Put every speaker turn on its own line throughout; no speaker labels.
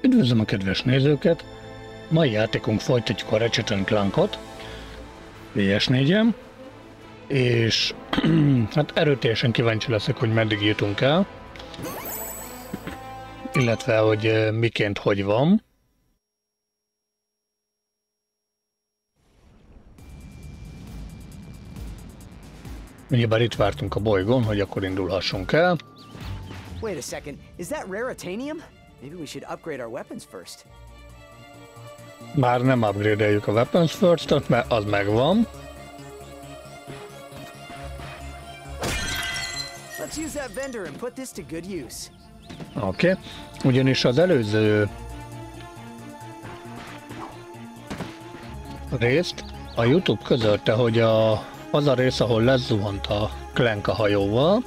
Üdvözlöm a kedves nézőket! Mai játékunk folytatjuk a Ratchet Clankot PS4-en, és hát erőteljesen kíváncsi leszek, hogy meddig jutunk el, illetve, hogy miként hogy van. Ugyebár itt vártunk a bolygón, hogy akkor indulhassunk el.
Wait a second, is that raritanium? Maybe we should upgrade our weapons first.
Már nem upgrade a Weapons first mert az megvan.
Let's use that vendor and put this to good use.
Oké, okay. ugyanis az előző részt a Youtube közölte, hogy a, az a rész, ahol lezuhant a Clank a hajóval,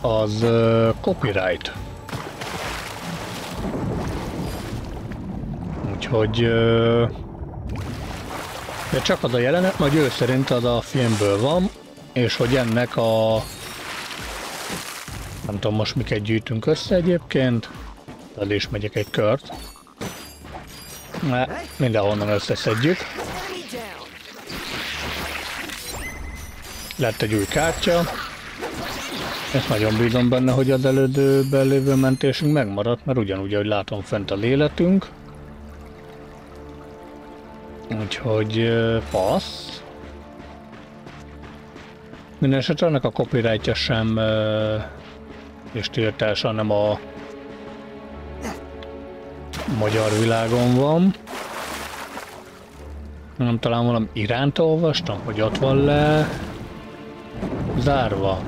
az uh, copyright. Uh, de csak az a jelenet, majd ő szerint az a filmből van, és hogy ennek a nem tudom most miket gyűjtünk össze egyébként, az is megyek egy kört. Ne, mindenhonnan összeszedjük. Lett egy új kártya. Ezt nagyon bízom benne, hogy az elődőben lévő mentésünk megmaradt, mert ugyanúgy, ahogy látom fent a léletünk. Úgyhogy passz. Mindenesetre annak a copyrightja sem és tiltása nem a magyar világon van. Nem talán valami iránt olvastam, hogy ott van le zárva.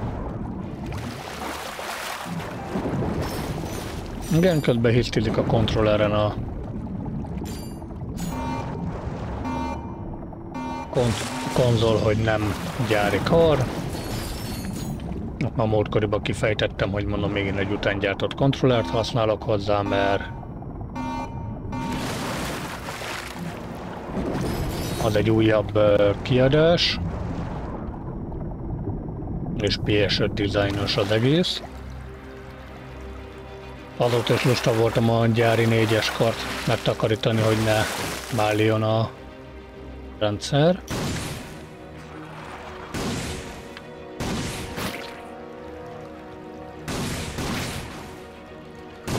Igen, közben hisztizik a kontrolleren a konzol, hogy nem gyári kar. A múltkoriban kifejtettem, hogy mondom, még én egy utángyártott kontrollert használok hozzá, mert az egy újabb kiadás, és PS5 dizájnos az egész. Azóta is lusta voltam a gyári négyes kart megtakarítani, hogy ne málljon a rendszer.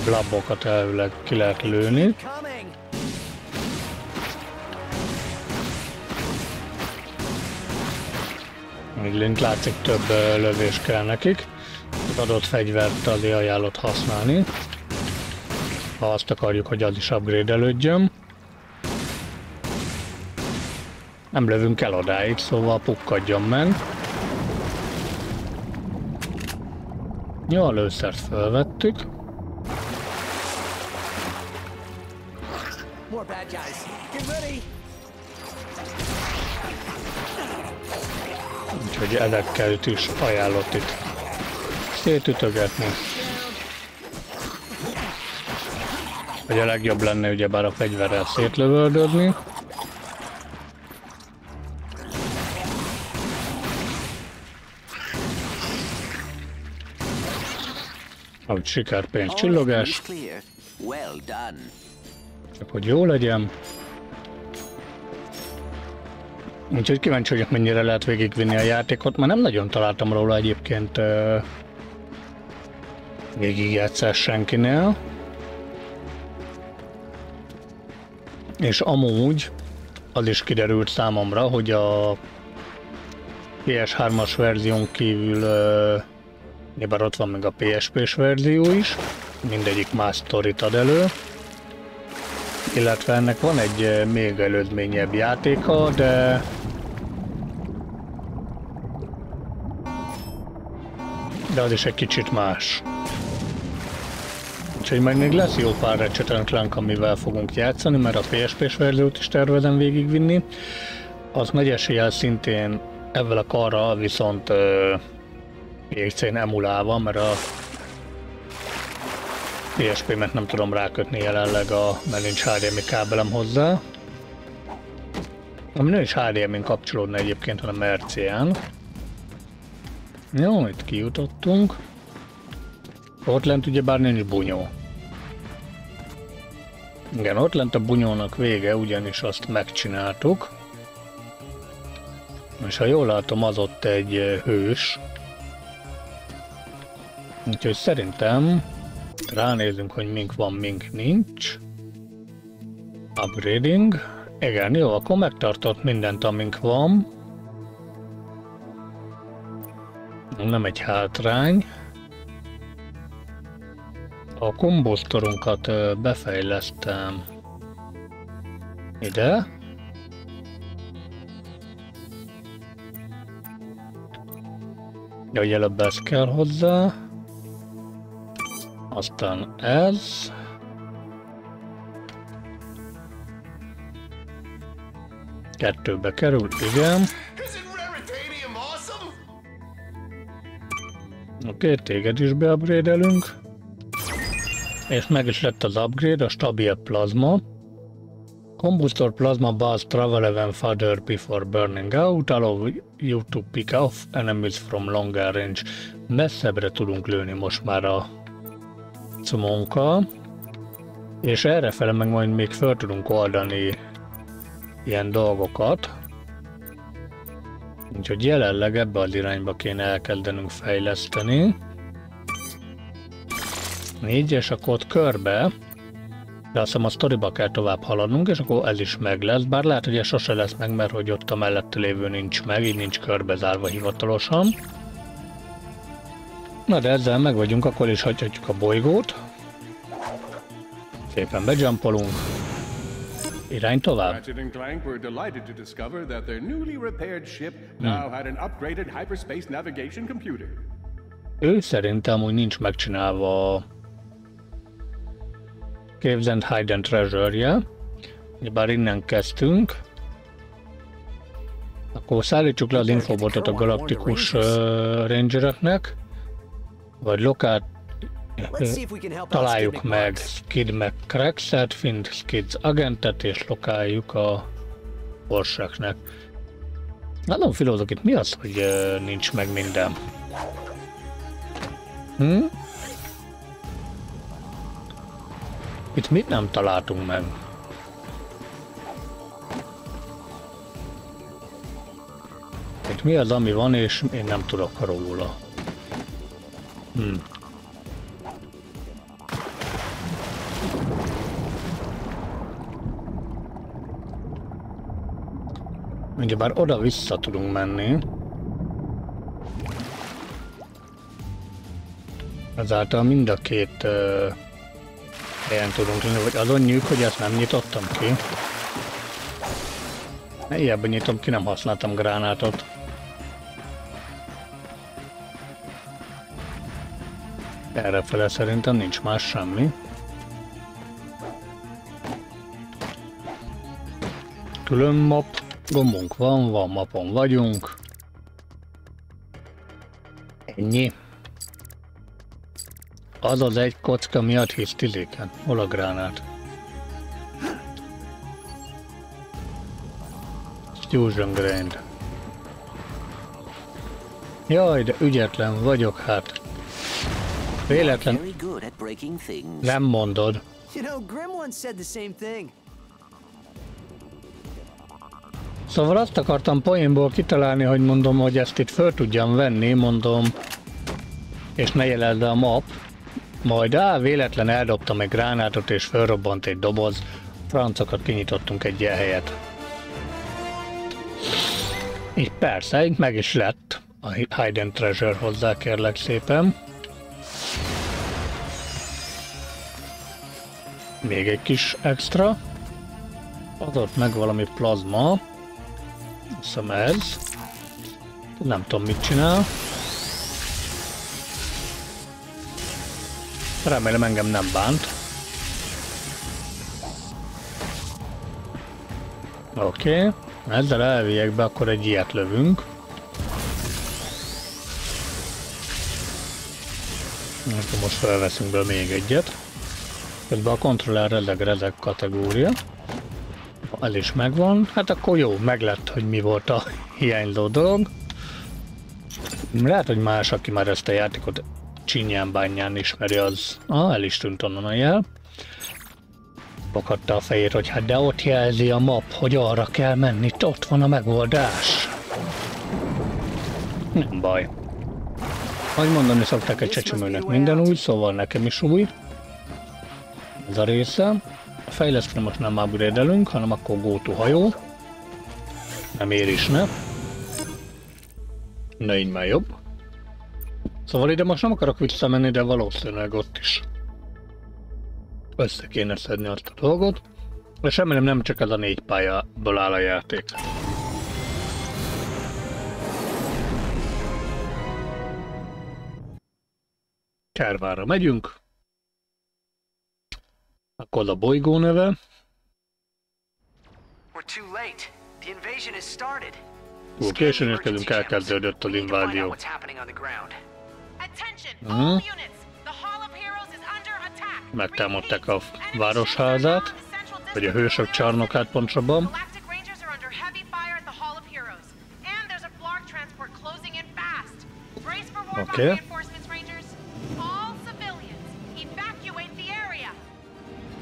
blabokat elvileg ki lehet lőni. Még lint látszik több lövés kell nekik. Az adott fegyvert azért ajánlott használni. Ha azt akarjuk, hogy az is upgrade-elődjön. Nem lövünk el odáig, szóval pukkadjon meg. Jó, a lőszert felvettük. Úgyhogy ezekkel is ajánlott itt szétütögetni. Hogy a legjobb lenne ugyebár a fegyverrel szétlövöldözni. Ahogy sikerpénz csillogás. Well done. Csak hogy jó legyen. Úgyhogy kíváncsi vagyok, mennyire lehet végigvinni a játékot, mert nem nagyon találtam róla egyébként uh, végigjátszás senkinél. És amúgy az is kiderült számomra, hogy a PS3-as verzión kívül uh, ott van még a PSP-s verzió is, mindegyik más sztorit ad elő illetve ennek van egy eh, még előzményebb játéka, de de az is egy kicsit más. Úgyhogy majd még lesz jó pár Ratchet Clank, amivel fogunk játszani, mert a PSP-s verziót is tervezem végigvinni. Az nagy eséllyel szintén ezzel a karral viszont uh, PC-n emulálva, mert a PSP-met nem tudom rákötni jelenleg, a, mert nincs HDMI kábelem hozzá. Ami nem is HDMI-n kapcsolódna egyébként, hanem RCN. Jó, itt kijutottunk. Ott lent ugyebár nincs bunyó. Igen, ott lent a bunyónak vége, ugyanis azt megcsináltuk. És ha jól látom, az ott egy hős. Úgyhogy szerintem ránézünk, hogy mink van, mink nincs. Upgrading. Igen, jó, akkor megtartott mindent, amink van. Nem egy hátrány. A kombosztorunkat befejlesztem ide. Hogy előbb ez kell hozzá. Aztán ez. Kettőbe kerül, igen. Oké, okay, téged is beupgrade-elünk. És meg is lett az upgrade, a stabil plazma. Combustor plasma bars travel even further before burning out, allow you to pick off enemies from longer range. Messzebbre tudunk lőni most már a cumonkkal. És errefele meg majd még fel tudunk oldani ilyen dolgokat. Úgyhogy jelenleg ebbe az irányba kéne elkezdenünk fejleszteni. Négy, és akkor ott körbe, de azt hiszem a sztoriba kell tovább haladnunk, és akkor ez is meg lesz, bár lehet, hogy ez sose lesz meg, mert hogy ott a mellette lévő nincs meg, így nincs körbezárva hivatalosan. Na de ezzel meg vagyunk, akkor is hagyhatjuk a bolygót. Szépen bejumpolunk. Irány tovább. Ratchet and Clank were delighted to discover that their newly repaired ship now had an upgraded hyperspace navigation computer. Ő szerintem úgy nincs megcsinálva a Caves and Hide and Treasure-je. Bár innen kezdtünk. Akkor szállítsuk le az infobotot a galaktikus uh, rangereknek. Vagy lokát találjuk meg Skid meg Crexet, Fint Skids agentet, és lokáljuk a Borseknek. Nagyon filózok itt, mi az, hogy uh, nincs meg minden? Hm? Itt mit nem találtunk meg? Itt mi az, ami van, és én nem tudok róla. Hm. bár oda-vissza tudunk menni. Ezáltal mind a két uh, helyen tudunk lenni, vagy azon nyűk, hogy ezt nem nyitottam ki. Ilyenben nyitom ki, nem használtam gránátot. Errefele szerintem nincs más semmi. Külön map, gombunk van, van mapon vagyunk. Ennyi. Az az egy kocka miatt hisz tiléken. Hol a gránát? Fusion Grind. Jaj, de ügyetlen vagyok hát. Véletlen... Nem mondod. Szóval azt akartam poénból kitalálni, hogy mondom, hogy ezt itt föl tudjam venni, mondom, és ne jeleld a map, majd á, véletlen eldobtam egy gránátot és felrobbant egy doboz, francokat kinyitottunk egy ilyen helyet. Így persze, így meg is lett. A Hidden Treasure hozzá kérlek szépen. Még egy kis extra. Adott meg valami plazma. Azt ez. Nem tudom mit csinál. Remélem engem nem bánt. Oké, okay. ezzel elviek be, akkor egy ilyet lövünk. Akkor most felveszünk be még egyet. Közben a kontroller rezeg kategória. Ha el is megvan, hát akkor jó, meglett, hogy mi volt a hiányzó dolog. Lehet, hogy más, aki már ezt a játékot Csinyán bányán ismeri, az... Ah, el is tűnt onnan a jel. Bakatta a fejét, hogy hát de ott jelzi a map, hogy arra kell menni, ott van a megoldás. Nem baj. Hogy mondani szokták egy csecsemőnek, minden új, szóval nekem is új. Ez a része. A fejlesztőn most nem upgrade hanem akkor go to hajó. Nem ér is, ne? Na így már jobb. Szóval ide most nem akarok visszamenni, de valószínűleg ott is össze kéne szedni azt a dolgot. És remélem nem csak ez a négy pályából áll a játék. Kárvára megyünk. Akkor a bolygó neve.
We're too late. The invasion has started.
Túl későn érkezünk, elkezdődött az invázió.
What's happening on the ground?
Attention,
Mhm.
all units. The Hall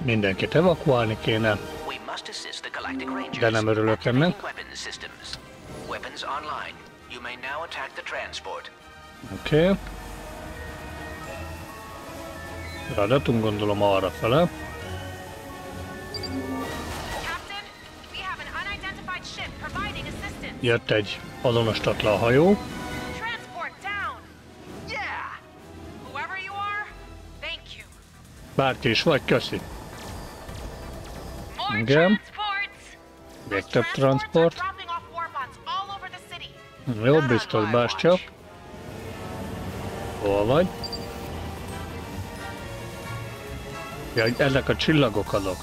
Mindenkit evakuálni kéne. De nem örülök ennek. Oké. Okay. Ráadatunk gondolom arra fele. Jött egy azonosítatlan hajó. Bárki is vagy, köszi.
More
Igen.
transports.
Még
Those
több
transports
transport.
are dropping off warbots all over the city.
Jó, biztos bástya. Hol vagy? Ja, ezek a csillagok azok.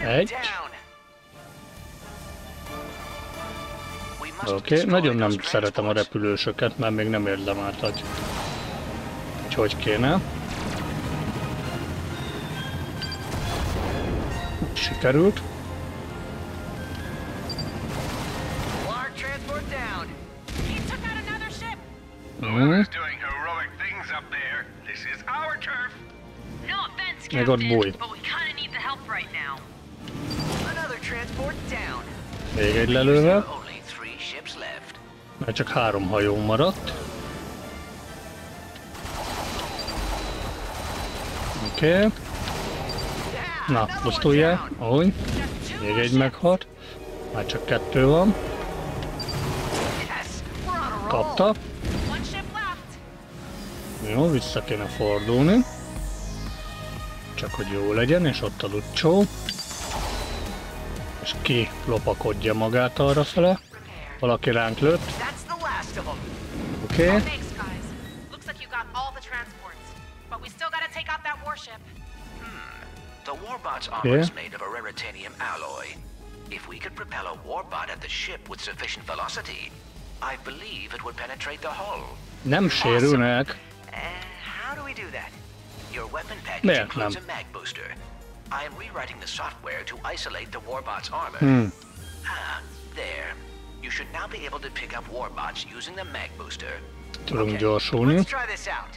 Enemy
Egy. Oké, okay. nagyon nem szeretem a repülősöket, mert még nem érzem át, hogy hogy, hogy kéne. Sikerült.
Offense,
Meg ott búj.
but we kind
mert csak három hajó maradt. Oké, okay. Na,
Just two
még egy meghalt. Már csak kettő van. Kapta. Jó, vissza kéne fordulni. Csak hogy jó legyen, és ott a lucsó. És ki lopakodja magát arra fele. Valaki ránk lőtt.
That's the last of them!
Oké, okay.
Thanks, guys. Looks like you got all the transports. But we still gotta take out that warship. Hmm.
The Warbot's armor
Yeah.
is made of a raritanium alloy. If we could propel a Warbot at the ship with sufficient velocity, I believe it would penetrate the hull.
nem sérülnek.
And how do we do that?
Your weapon package
Miért
includes
nem?
a mag booster. I am rewriting the software to isolate the Warbot's armor.
Hmm.
Ah, there. You should now be able to pick up Warbots using the mag booster.
Tudunk
Okay,
gyorsulni.
Let's try this out.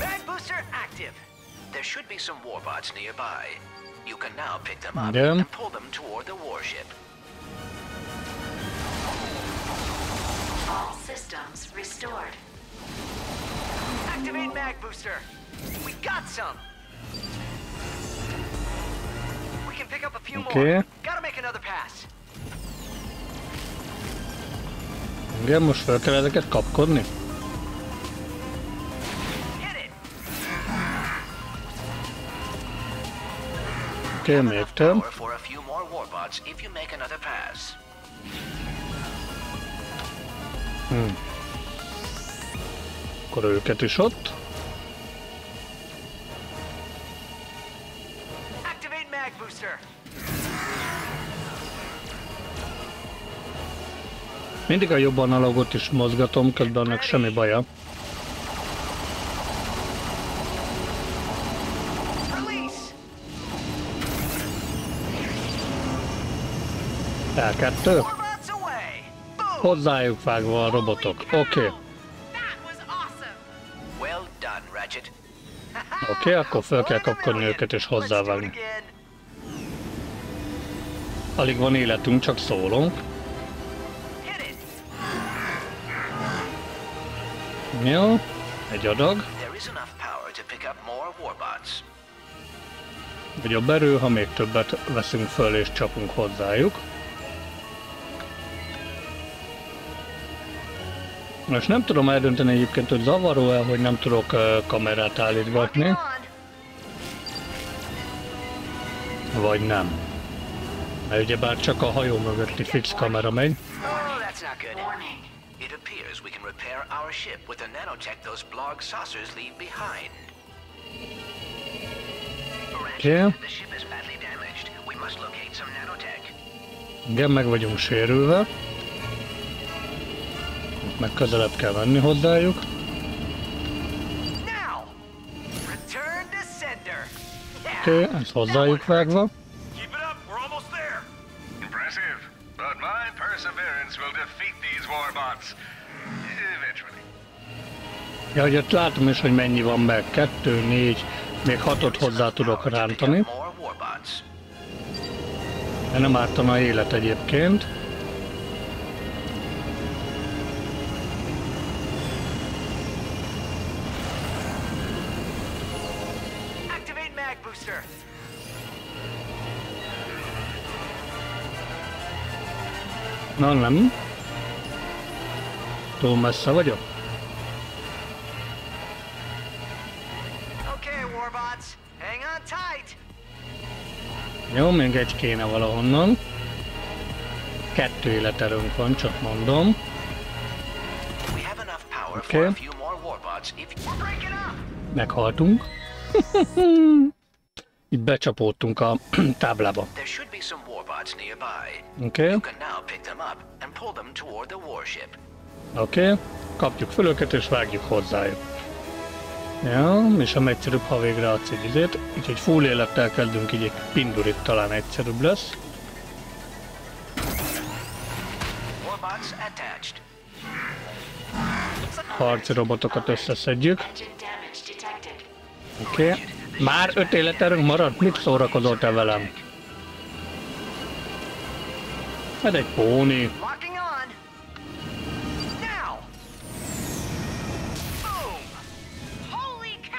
Mag booster active.
There should be some Warbots nearby. You can now pick them up
Yeah.
and pull them toward the warship.
All systems restored.
Activate mag booster. We got some. We can pick up a few
Okay.
more. Gotta make another pass.
Igen, most fel kell ezeket kapkodni. Oké, okay,
another pass.
Akkor őket is ott.
Activate mag booster.
Mindig a jobb analogot is mozgatom, közben annak semmi baja.
Release.
L2.
Four bots away. Boom.
hozzájuk vágva a robotok. Oké, okay. Oké, okay, akkor fel kell kapkodni őket és hozzávágni. Alig van életünk, csak szólunk. Jó, egy adag. Nagyobb erő, ha még többet veszünk föl és csapunk hozzájuk. Most nem tudom eldönteni egyébként, hogy zavaró-e, hogy nem tudok kamerát állítgatni, vagy nem. Mert ugyebár csak a hajó mögötti fix kamera megy.
That's not good.
Warning.
It appears we can repair our ship with the nanotech those blog saucers leave behind. Ratchet,
Yeah.
the ship is badly damaged. We must locate some nanotech.
Igen, meg vagyunk sérülve. Itt meg közelebb kell menni hozzájuk.
Now. Return to sender. Yeah.
Oké, okay, ez hozzájuk vágva.
Keep it up, we're almost there. Impressive. But my perseverance will defeat these warbots. Eventually.
Ja, hogy ott látom is, hogy mennyi van meg. Kettő, négy, még hatot hozzá tudok rántani. De nem ártana élet egyébként. Na nem. Túl messze vagyok.
Okay.
Jó, még egy kéne valahonnan. Kettő életerőnk van, csak mondom.
Power
Okay. Meghaltunk. Itt becsapódtunk a táblába.
there should
Oké, oké. Kapjuk föl őket és vágjuk hozzájuk. Ja, és sem egyszerűbb, ha végre adsz egy izét. Úgyhogy full élettel kezdünk, így egy pindurit talán egyszerűbb lesz. Harci robotokat összeszedjük. Oké. Már öt életerőnk maradt, mit szórakozol te velem? Ez egy póni.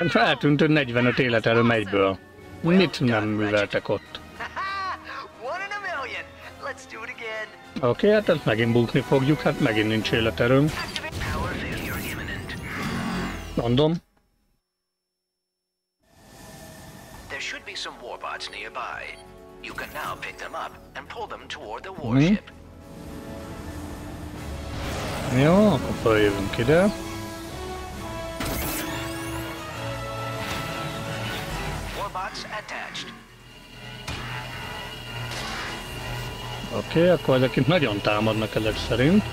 Feltűnt, hogy 45 életerőm egyből. Mit nem műveltek ott? Oké, hát ezt megint bukni fogjuk, hát megint nincs életerőm. Mondom.
There should be some warbots Warbots attached.
Oké, akkor ezek itt nagyon támadnak ezek szerint.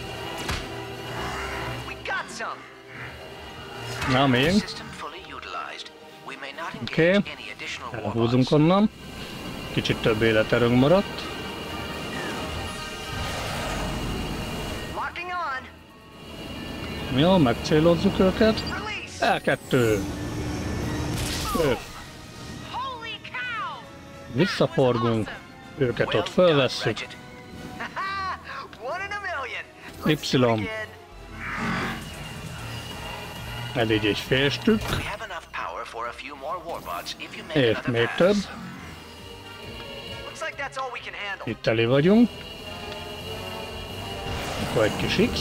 Na még,
engage
Okay. elhúzunk onnan. Kicsit több életerőnk maradt. Jó, megcélozzuk őket.
Release.
L2. Öt. Visszaforgunk. Őket ott fölvesszük. Y. Ez így egy fél stück.
We have enough power for a few more warbots if you make
És még több. Itt elé vagyunk. Akkor egy kis X.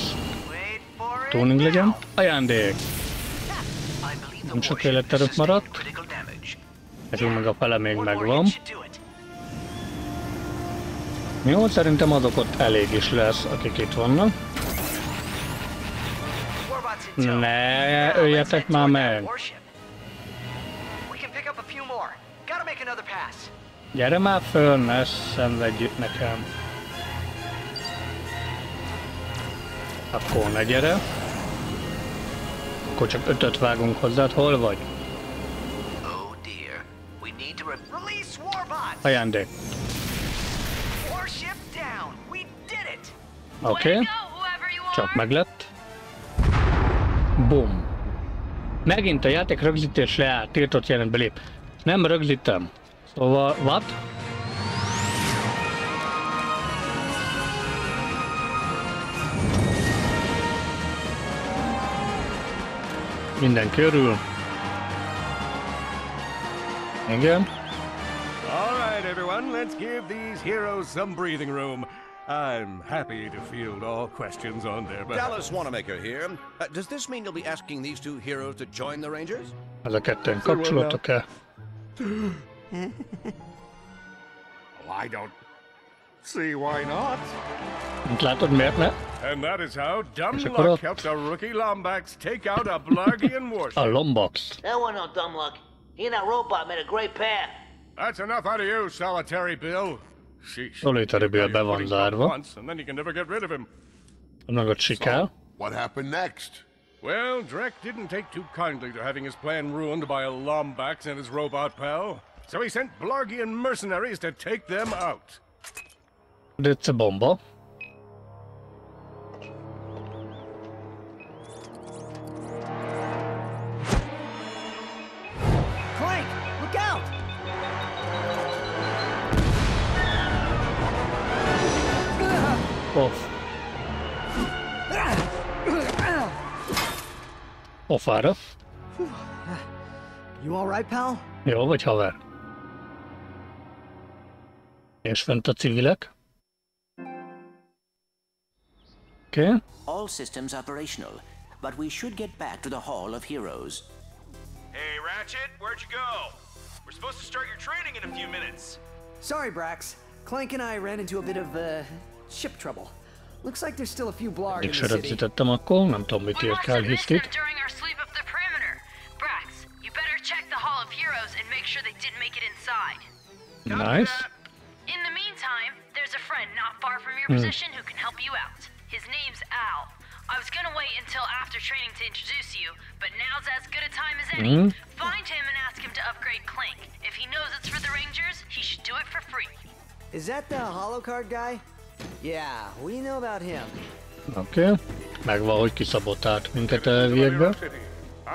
Tuning legyen. Ajándék. Nem sok életerőt maradt. Nekünk meg a fele még megvan. Jó, szerintem azok ott elég is lesz, akik itt vannak. Ne, öljetek már meg. Gyere már föl, ne szenvedj nekem. Akkor ne gyere. Akkor csak ötöt vágunk hozzád, hol vagy? Ajándék. Oké. Okay. Csak meglett. Bum. Megint a játék rögzítés leáll, tiltott jelent belép. Nem rögzítem. Szóval, what? Mindenki örül. Igen.
All right, everyone, let's give these heroes some breathing room. I'm happy to field all questions on their behalf.
Dallas Wanamaker here. Uh, does this mean you'll be asking these two heroes to join the Rangers?
Ez a ketten kapcsolatok-e?
Well, I don't see why not.
Mint látod, miért ne?
And that is how dumb
És
luck
ott-
helps a rookie Lombax take out a Blargian
A. Lombax.
That wasn't no dumb luck. He and that robot made a great pair.
That's enough out of you, solitary Bill. Sheesh.
Solitary Bill be van
Putting
zárva.
Once, and then you can never get rid of him.
I'm Meg ott sikál.
What happened next?
Well, Drek didn't take too kindly to having his plan ruined by a Lombax and his robot pal. So he sent Blargian mercenaries to take them out.
De ez a bomba. Offára.
You all right, pal?
Jó vagy haver? És fent a civilek? Oké. Okay.
All systems operational, but we should get back to the Hall of Heroes.
Hey, Ratchet, where'd you go? We're supposed to start your training in a few minutes.
Sorry, Brax. Clank and I ran into a bit of, uh, ship trouble. Looks like there's still a few Blarg
Eddig
in
se
the city.
rögzítettem akkor, nem tudom mit
We
írt
must
Kyle
have missed
Hisztit.
during our sweep of the perimeter. Brax, you better check the Hall of Heroes and make sure they didn't make it inside.
Nice.
Uh, in the meantime, there's a friend not far from your hmm. position who can help you out. His name's Al. I was gonna wait until after training to introduce you, but now's as good a time as any. Hmm? Find him and ask him to upgrade Clink. If he knows it's for the Rangers, he should do it for free.
Is that the holocard guy? Yeah, we know about him.
Oké. Okay. Megvan, hogy kiszabotált minket
Citizens of
elviekbe.
New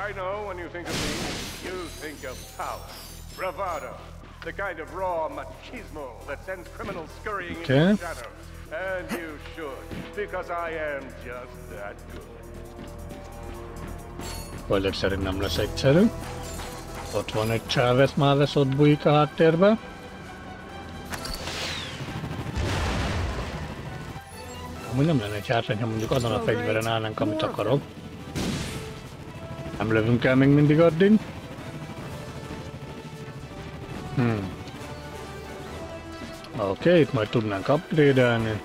I know when you think of me, you think of power, bravado, the kind of raw machismo that sends criminals scurrying
Okay.
into the shadows. And you should, because I am just that good.
Spoiler szerint nem lesz egyszerű. Ott van egy Chávez Mávez, ott bújik a háttérbe. Amúgy nem lenne egy hátrány, ha mondjuk azon a fegyveren állnánk, amit akarok. Nem lövünk el még mindig addig. Hmm. Oké, okay, itt majd tudnánk upgrade-elni.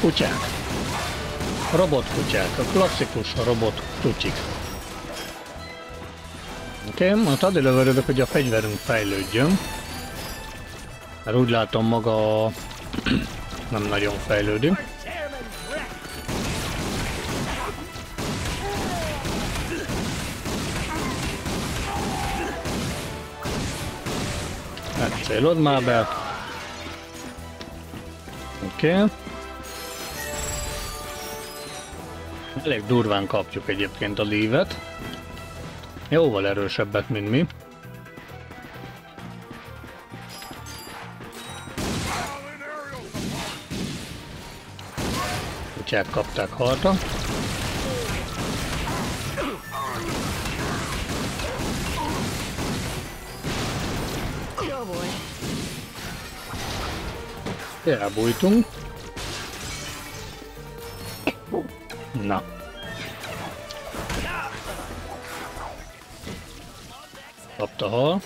Kutyák. Robotkutyák, a klasszikus robot tutyik. Oké, okay, most addig lövörödök, hogy a fegyverünk fejlődjön. Mert úgy látom maga nem nagyon fejlődik. Hát célod már be. Oké. Okay. Elég durván kapjuk egyébként a lívet. Jóval erősebbet, mint mi. Kutyák kapták
boy.
Elbújtunk. Na. Kapta hal.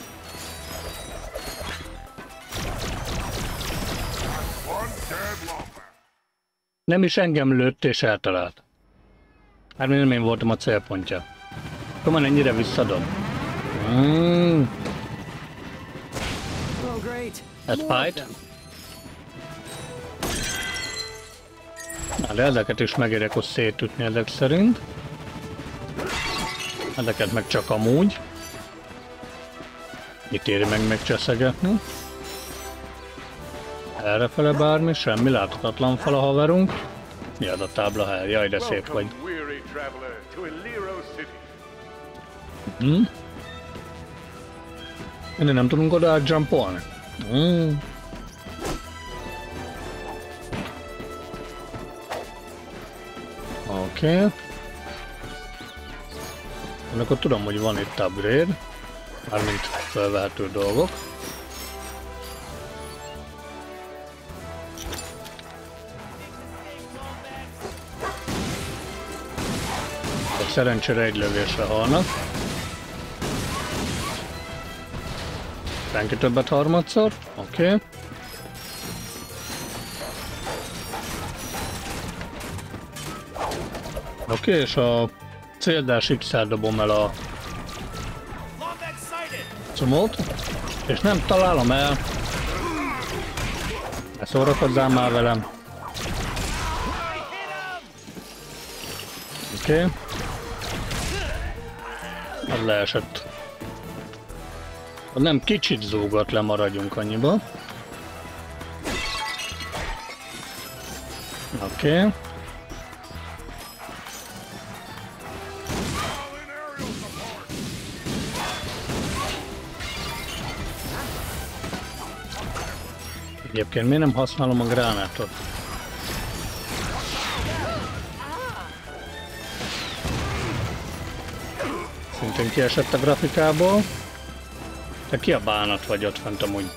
Nem is engem lőtt és eltalált. Hát nem én voltam a célpontja. Már ennyire visszadom. Mm,
Oh.
Ez
them.
na, de ezeket is megérek ott szétütni ezek szerint. Ezeket meg csak amúgy. Mit éri meg megcseszegetni? Errefele bármi, semmi láthatatlan fal a haverunk. Mi az a tábla hely? Jaj, de szép vagy. Hm? Innen nem tudunk oda jumpolni. Hm. Oké. Okay. Akkor tudom, hogy van itt upgrade. Mármint felvehető dolgok. A szerencsére egy lövésre halnak. Senki többet harmadszor. Oké. Okay. Oké, okay, és a céldás x dobom el a cumót, és nem találom el. Ne szórakozzál már velem. Oké. Okay. Az leesett. Ha nem kicsit zúgat le, maradjunk annyiba. Oké. Okay. Egyébként miért nem használom a gránátot? Szintén kiesett a grafikából. Te ki a bánat vagy ott fent amúgy?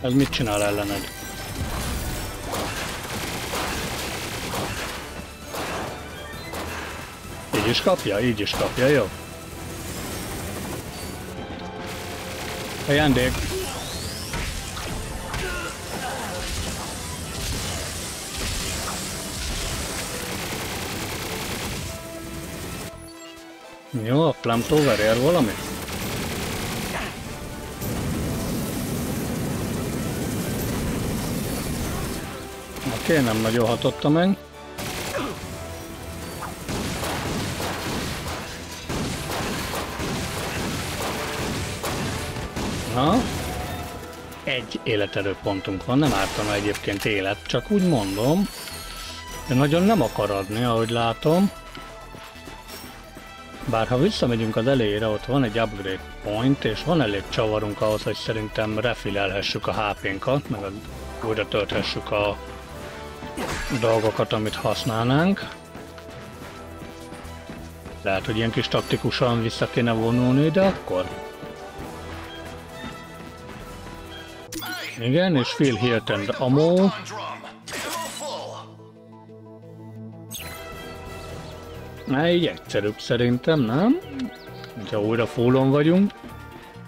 Ez mit csinál ellened? Így is kapja? Így is kapja, jó? Ajándék! Jó, a Flametover ér valami? Oké, okay, nem nagyon hatotta meg. Na, egy életerőpontunk van, nem ártana egyébként élet, csak úgy mondom. De nagyon nem akar adni, ahogy látom. Bár ha visszamegyünk az elejére, ott van egy upgrade point, és van elég csavarunk ahhoz, hogy szerintem refilelhessük a HP-nkat, meg újra tölthessük a dolgokat, amit használnánk. Lehet, hogy ilyen kis taktikusan vissza kéne vonulni, de akkor. Igen, és Phil Hilt and Ammo. Na, így egyszerűbb szerintem, nem? Ha újra fullon vagyunk,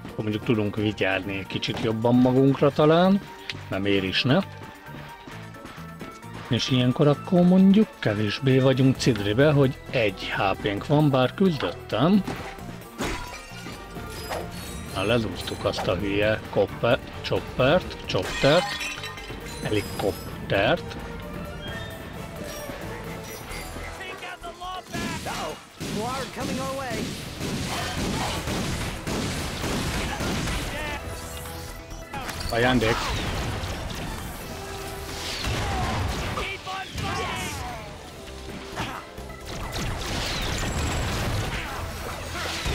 akkor mondjuk tudunk vigyárni egy kicsit jobban magunkra talán, nem ér is, ne? És ilyenkor akkor mondjuk kevésbé vagyunk cidribe, hogy egy HP-nk van, bár küldöttem. Na, lezúztuk azt a hülye koppe, choppert, choppert, helikoptert. Coming our way. Ajándék.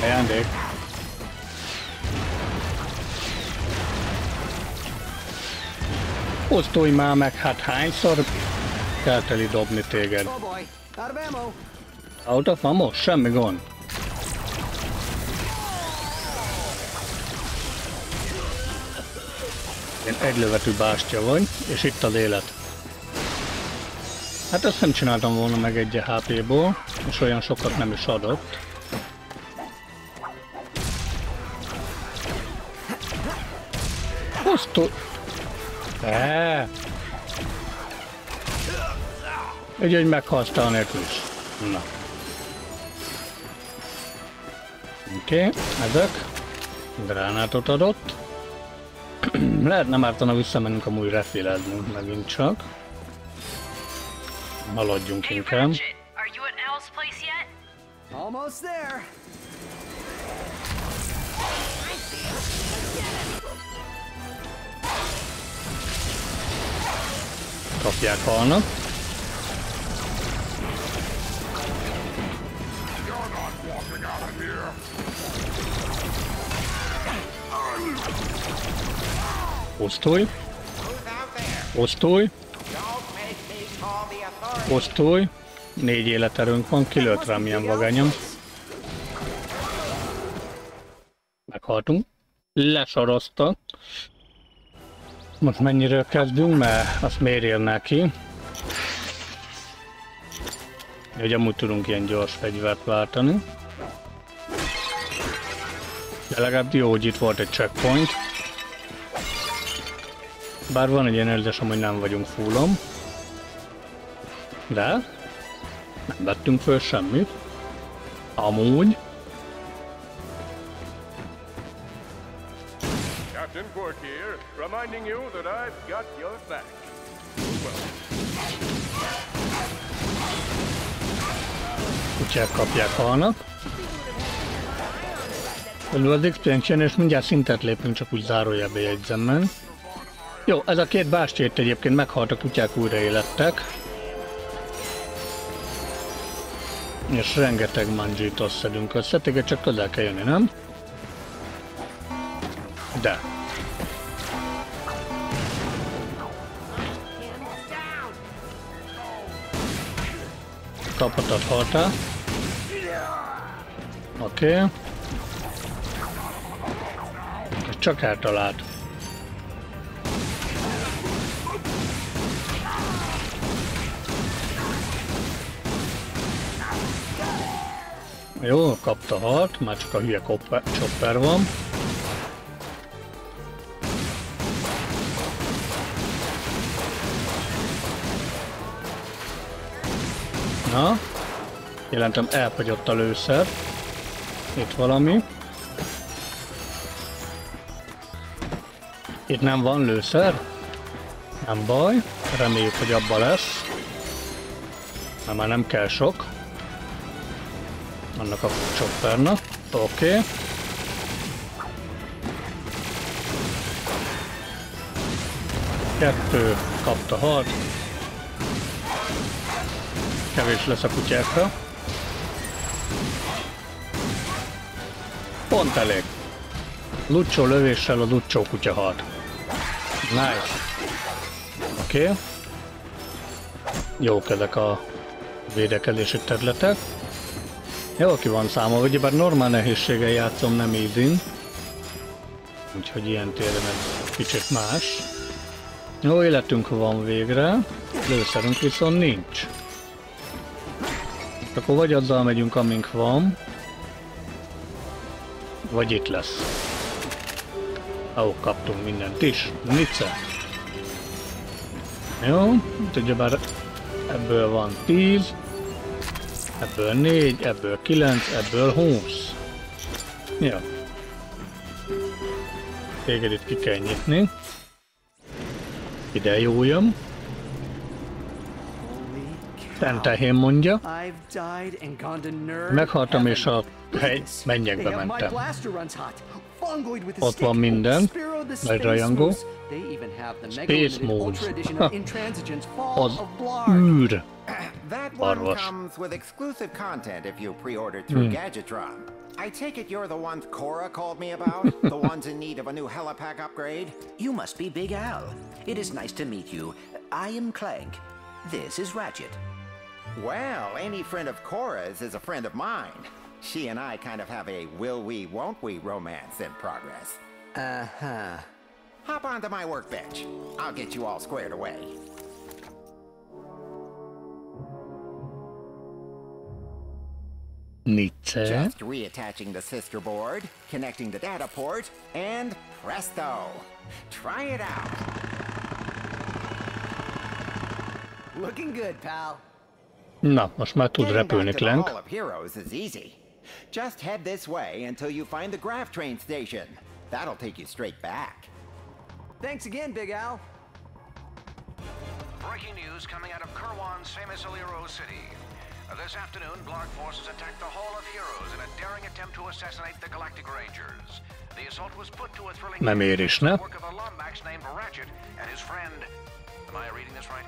Ajándék. Osztolj már meg, hát hányszor kell teli dobni téged? Oh boy, out of ammo. Out of ammo? Semmi gond. Én egy lövetű bástya vagy, és itt az élet. Hát ezt nem csináltam volna meg egy HP-ból, és olyan sokat nem is adott. Osztó... Eee! Egy, egy meghaltál nélkül is. Na. Oké, okay, ezek. Gránátot adott. Lehetne már tanul visszamennünk amúgy refileznünk megint csak. Haladjunk hey, inkább. Ratchet, are you at Al's place yet?
Almost there.
Kapják halnak. You're not walking out of here! Osztolj. Osztolj. Osztolj. Négy életerőnk van, kilőtt rám ilyen vagányom. Meghaltunk. Lesarozta. Most mennyire kezdünk, mert azt miért érne ki? Hogy amúgy tudunk ilyen gyors fegyvert váltani. De legalább jó, hogy itt volt egy checkpoint. Bár van egy ilyen érzésem, hogy nem vagyunk fullom. De nem vettünk föl semmit. Amúgy.
Captain Quirk here, reminding you that I've got your back.
Kutyák kapják, halnak. Belül az expansion és mindjárt szintet lépünk, csak úgy zárójelbe jegyzem meg. Jó, ez a két bástyét egyébként meghalt a kutyák újraélettek. És rengeteg manjitot szedünk össze, téged csak közel kell jönni, nem? De. Tapatat haltál. Oké. Okay. Csak eltalált. Jó, kapta halt, már csak a hülye chopper van. Na, jelentem elfogyott a lőszer. Itt valami. Itt nem van lőszer. Nem baj, reméljük, hogy abba lesz. Mert már nem kell sok annak a choppernak. Oké. Okay. Kettő kapta halt. Kevés lesz a kutyákra. Pont elég. Lucsó lövéssel a lucsó kutya halt. Nice. Oké. Okay. Jók ezek a védekezési területek. Jó ki van számolva, ugyebár normál nehézséggel játszom, nem easy Úgyhogy ilyen téren ez kicsit más. Jó életünk van végre, lőszerünk viszont nincs. Akkor vagy azzal megyünk, amink van, vagy itt lesz. Ó, kaptunk mindent is. Nice. Jó, ugyebár ebből van 10, Ebből 4, ebből 9, ebből 20. Ja. Téged itt ki kell nyitni. Ide jójam. Tentehén mondja. Meghaltam és a hely mennyekbe mentem. Ott van minden. Nagy rajangó. Space Mode. Az űr.
That one comes with exclusive content if you pre-order through mm. Gadgetron. I take it you're the ones Cora called me about? the ones in need of a new helipack upgrade?
You must be Big Al. It is nice to meet you. I am Clank. This is Ratchet.
Well, any friend of Cora's is a friend of mine. She and I kind of have a will we, won't we romance in progress.
Uh-huh.
Hop onto my workbench. I'll get you all squared away.
Nietzsche.
Just reattaching the sister board, connecting the data port, and presto! Try it out.
Looking good, pal.
Na, most már tud repülni Clank.
Hall of Heroes is easy. Just head this way until you find the Graph Train station. That'll take you straight back.
Thanks again, Big Al.
Breaking news coming out of Kerwan's famous Illyro City. This afternoon, Blarg forces attacked the Hall of Heroes in a daring attempt to assassinate the Galactic Rangers. The assault was put to a thrilling
Nem ér is,
work of a Lombax named Ratchet and his friend. Am I reading this right?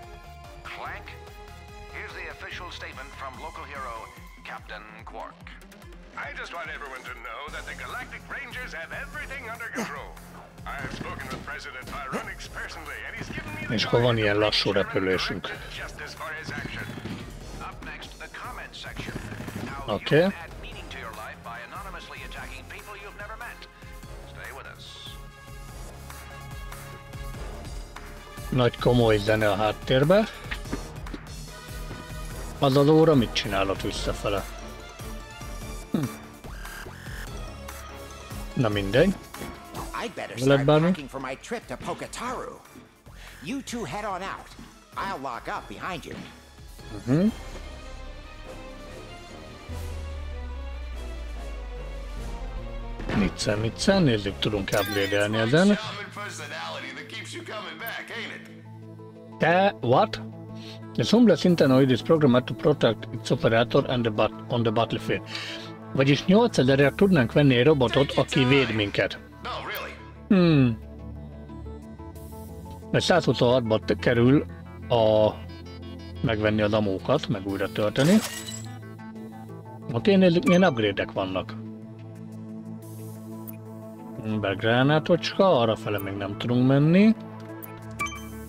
Clank, here's the official statement from local hero Captain Quark.
I just want everyone to know that the Galactic Rangers have everything under control. I've spoken with President Tyronix personally, and he's given me the
És akkor van ilyen lassú repülésünk.
justice for his action.
Up next, the comment section. Now,
Okay.
you can add meaning to your life by anonymously attacking people you've never met. Stay with us.
Nagy komoly zene a háttérbe. Az az óra mit csinál ott visszafele? Na mindegy.
I'd better start packing for my trip to Pokataru. You two head on out. I'll lock up behind you.
Uh-huh. Mitszen, mitszen, nézzük, tudunk upgrade-elni ezen. Te, what? The Sombra Synthanoid is programmed to protect its operator and the bat on the battlefield. Vagyis 8000-ért tudnánk venni egy robotot, aki véd minket. Hmm. Mert 126-ba t- kerül a megvenni a damókat, meg újra tölteni. Oké, nézzük milyen upgrade vannak. Belgránátocska, arra fele még nem tudunk menni.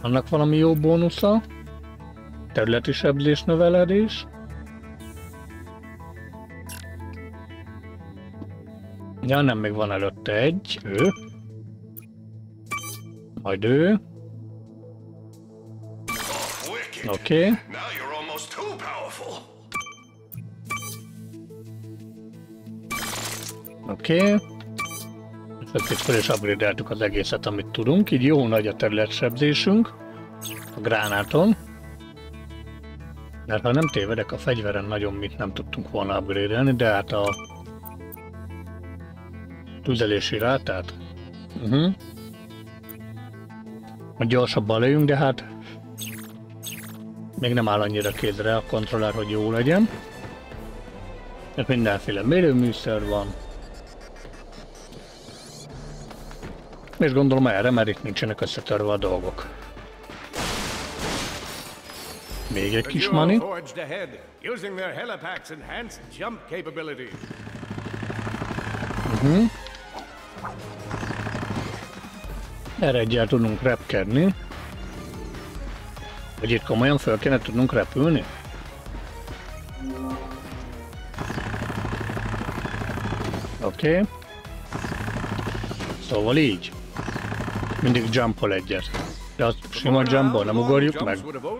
Annak valami jó bónusza. Területi sebzés növeledés. Ja, nem, még van előtte egy, ő. Majd ő. Oké. Okay. Oké. Okay. Ezt itt fel is upgrade az egészet, amit tudunk. Így jó nagy a területsebzésünk. A gránáton. Mert ha nem tévedek, a fegyveren nagyon mit nem tudtunk volna upgrade de hát a tüzelési rátát. Uh-huh. Hogy gyorsabban lőjünk, de hát még nem áll annyira kézre a kontroller, hogy jó legyen. Mert mindenféle mérőműszer van. És gondolom erre, mert itt nincsenek összetörve a dolgok. Még egy kis
capability.
Uh-huh. Erre egyel tudunk repkedni. Hogy itt komolyan föl kéne tudnunk repülni? Oké. Okay. Szóval így. Mindig jumpol egyet. De az sima jumpol, nem ugorjuk meg.
Jumps would have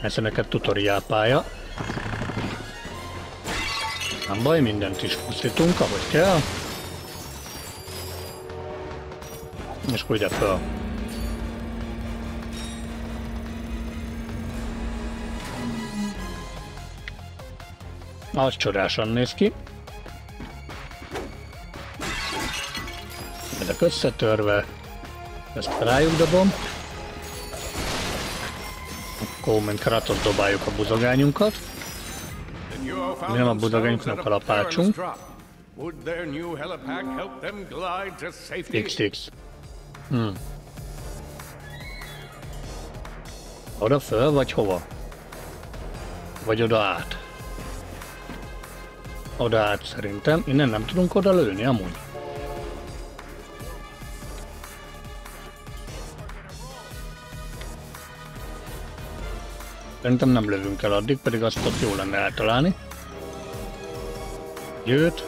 Ez neked tutoriál pálya. Nem baj, mindent is pusztítunk, ahogy kell. És akkor ide fel. Az csodásan néz ki. Ezek összetörve. Ezt rájuk dobom. Mint Kratos dobáljuk a buzogányunkat. Nem a buzogányunknak a lapácsunk. XX. Hm. Oda föl, vagy hova? Vagy oda át? Oda át szerintem. Innen nem tudunk oda lőni amúgy. Szerintem nem lövünk el addig, pedig azt ott jó lenne eltalálni. Jőt.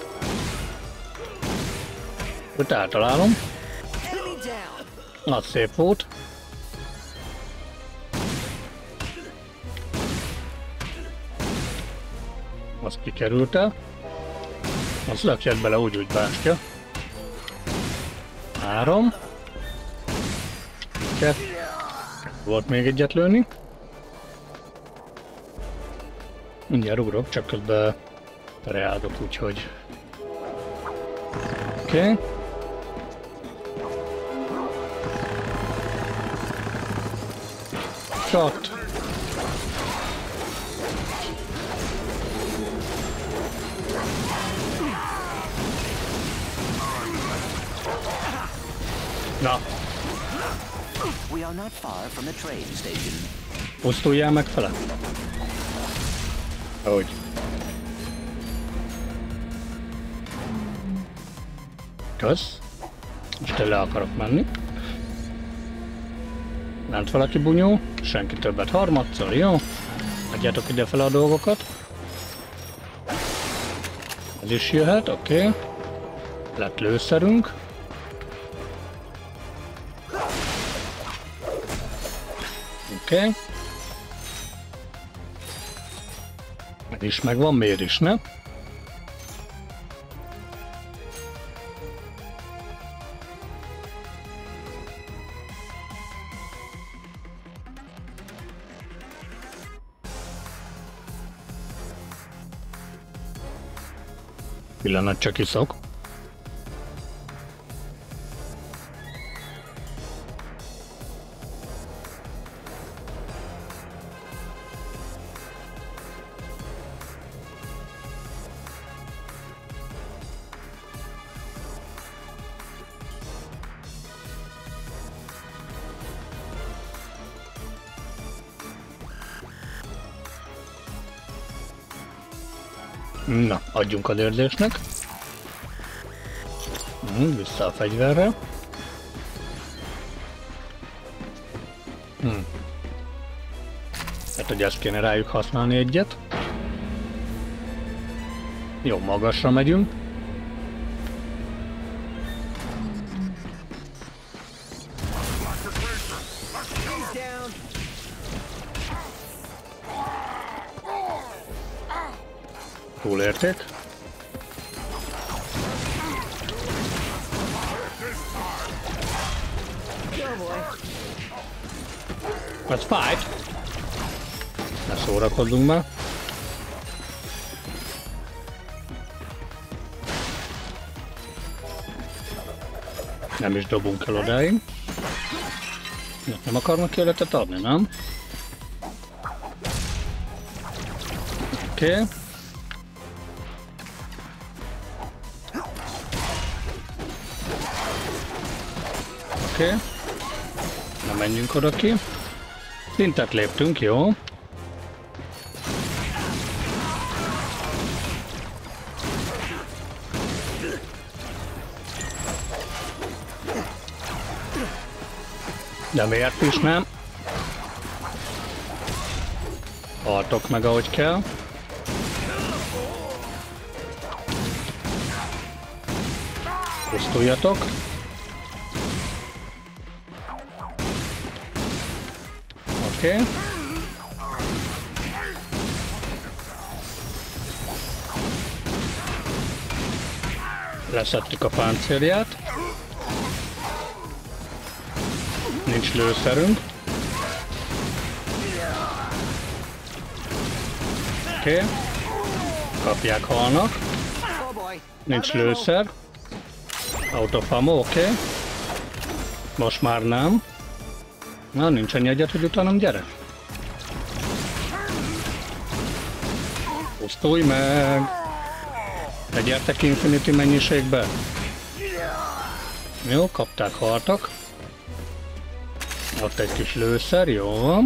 Őt eltalálom. Na, szép volt. Az kikerült el. Az lökjed bele úgy, úgy bástya. Három. Kettő. Volt még egyet lőni. Mindjárt ugrok, csak közben reáldok, úgyhogy... Oké. Okay. Shot. Na.
We are not far from the train station.
Pusztuljál meg fele. Ahogy. Kösz. Most le akarok menni. Ment valaki bunyó, senki többet harmadszor, jó? Adjátok ide fel a dolgokat. Ez is jöhet, oké. Okay. Lett lőszerünk. Oké. Okay. Is megvan, miért is, ne? Pillanat csak iszok. A dördésnek. Hmm, vissza a fegyverre. Hmm. Hát, hogy ezt kéne rájuk használni egyet. Jó, magasra megyünk. Túlérték. Szórakozzunk már. Nem is dobunk el odáig. Nem akarnak életet adni, nem? Oké. Okay. Oké. Okay. Na menjünk oda ki. Szintet léptünk, jó. De miért is nem? Haltok meg ahogy kell. Pusztuljatok. Oké. Okay. Leszettük a páncélját. Nincs lőszerünk. Oké. Okay. Kapják, halnak. Nincs lőszer. Autofamo, oké. Okay. Most már nem. Na, nincs annyi egyet, hogy utánam gyere. Pusztulj meg! Ne gyertek Infinity mennyiségbe. Jó, kapták, haltak. Ott egy kis lőszer, jó.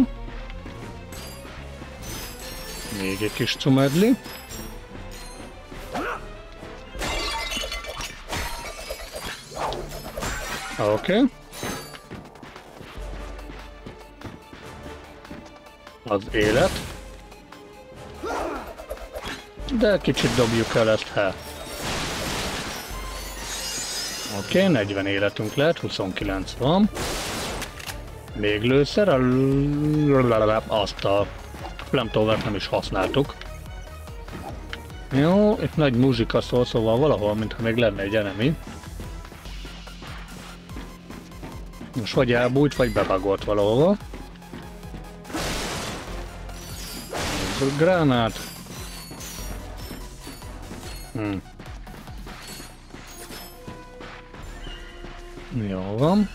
Még egy kis cumedli. Oké. Okay. Az élet. De kicsit dobjuk el ezt, hát. Oké, okay, 40 életünk lehet, 29 van. Még lőszer, azt a flamethrower nem is használtuk. Jó, itt nagy muzsika szól, szóval valahol, mintha még lenne egy enemi. Most vagy elbújt, vagy bebagolt valahova. Ez a gránát. Hm. Jó van.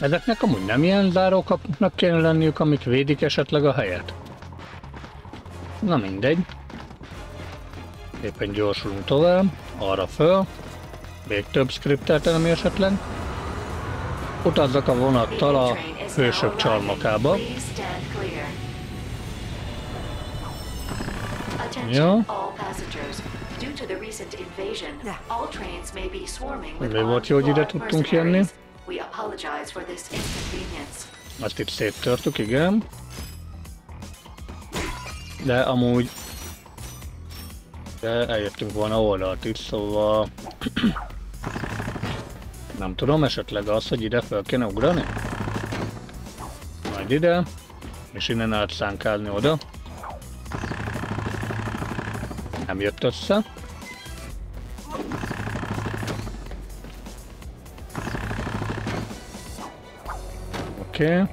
Ezeknek amúgy nem ilyen zárókapuknak kéne lenniük, amik védik esetleg a helyet. Na mindegy. Éppen gyorsulunk tovább, arra föl. Még több skriptelt enemi esetleg. utazzak a vonattal a hősök csarnokába. Ja. Mi volt jó, hogy ide tudtunk jönni? Azt itt széttörtük, igen. De amúgy... De eljöttünk volna oldalt itt, szóval... Nem tudom, esetleg az, hogy ide fel kéne ugrani? Majd ide, és innen átszánkálni oda. Nem jött össze. Oké. Okay.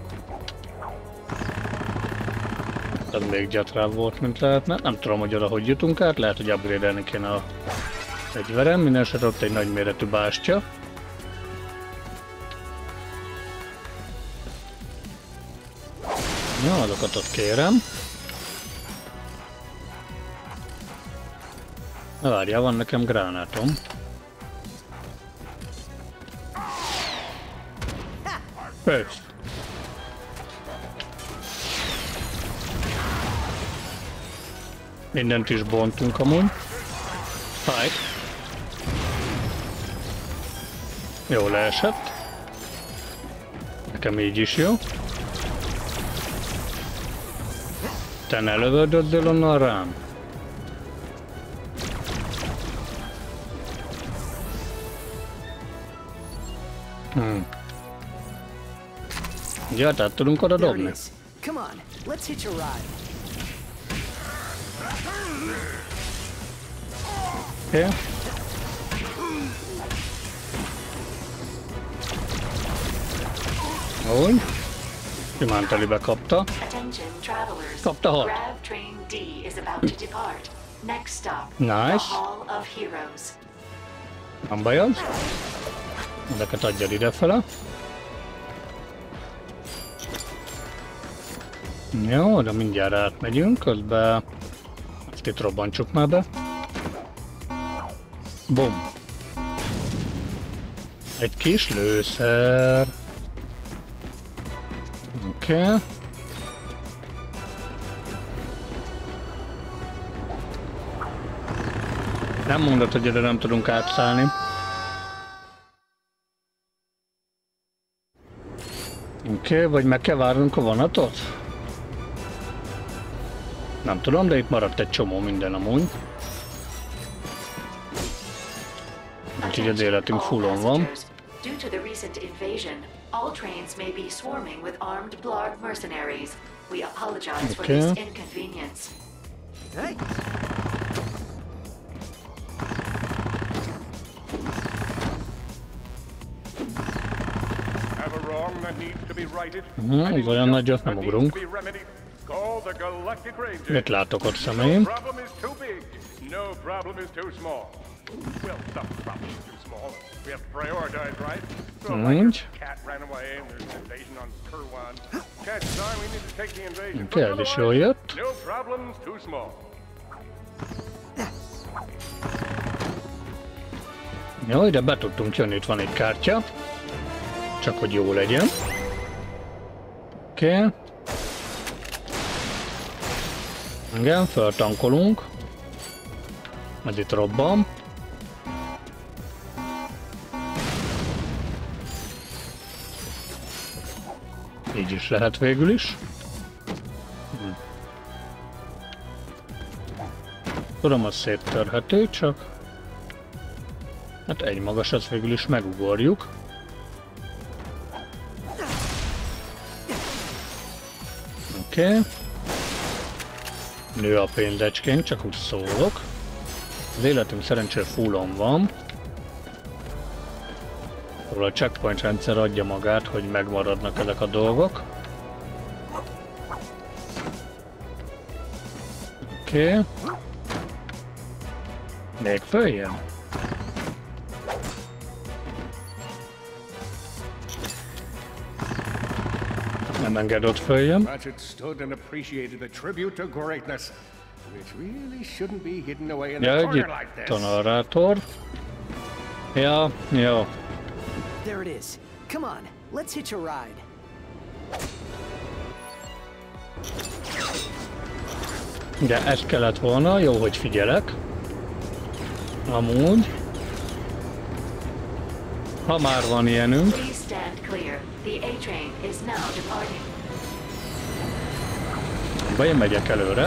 Ez még gyatrább volt, mint lehetne. Nem tudom, hogy oda hogy jutunk át, lehet, hogy upgrade-elni kéne a fegyverem. Mindenesetre ott egy nagyméretű bástya. Ja, azokat ott kérem. Na várjál, van nekem gránátom. Persze. Mindent is bontunk amúgy. Fájt. Jó leesett. Nekem így is jó. Te ne lövöldöddél onnan rám? Hmm. Ja, tehát tudunk oda dobni.
Come on, let's hitch a ride.
Okay. Úgy. Simán telibe kapta. Kapta hat. Nice. Nem baj az. Ezeket adjad idefele. Jó, de mindjárt átmegyünk, közben ezt itt robbantsuk már be. Bum. Egy kis lőszer. Oké. Okay. Nem mondod, hogy erre nem tudunk átszállni. Oké, okay, vagy meg kell várnunk a vonatot? Nem tudom, de itt maradt egy csomó minden amúgy. Az életünk fullon van. Due to the recent invasion, all trains may be swarming with armed Blarg mercenaries. We apologize for this inconvenience. Hey. Mhm, olyan nagyot nem ugrunk. Mit látok ott szemeim? Well, some problem is too small. We have prioritized, right? So Nincs. Cat ran away and there's an invasion on Kerwan. Cat's time, we need to take the invasion. Okay, is jól jött. No problems too small. Jó, ide be tudtunk jönni, itt van egy kártya. Csak hogy jó legyen. Oké. Okay. Igen, feltankolunk. Ez itt robban. Így is lehet végül is. Hm. Tudom, az széttörhető, csak... Hát egy magas, ezt végül is megugorjuk. Oké. Okay. Nő a pénzecskénk, csak úgy szólok. Az életünk szerencsére fullon van. Szóval a checkpoint rendszer adja magát, hogy megmaradnak ezek a dolgok. Oké. Okay. Még följön? Nem enged ott följön. Ratchet stood and appreciated the tribute to greatness, which really shouldn't be hidden away in a corner like this. Ja, Ja, jó.
There it is. Come on, let's hitch a ride.
Ugye ez kellett volna, jó, hogy figyelek. Amúgy. Ha már van ilyenünk. Vagy én megyek előre.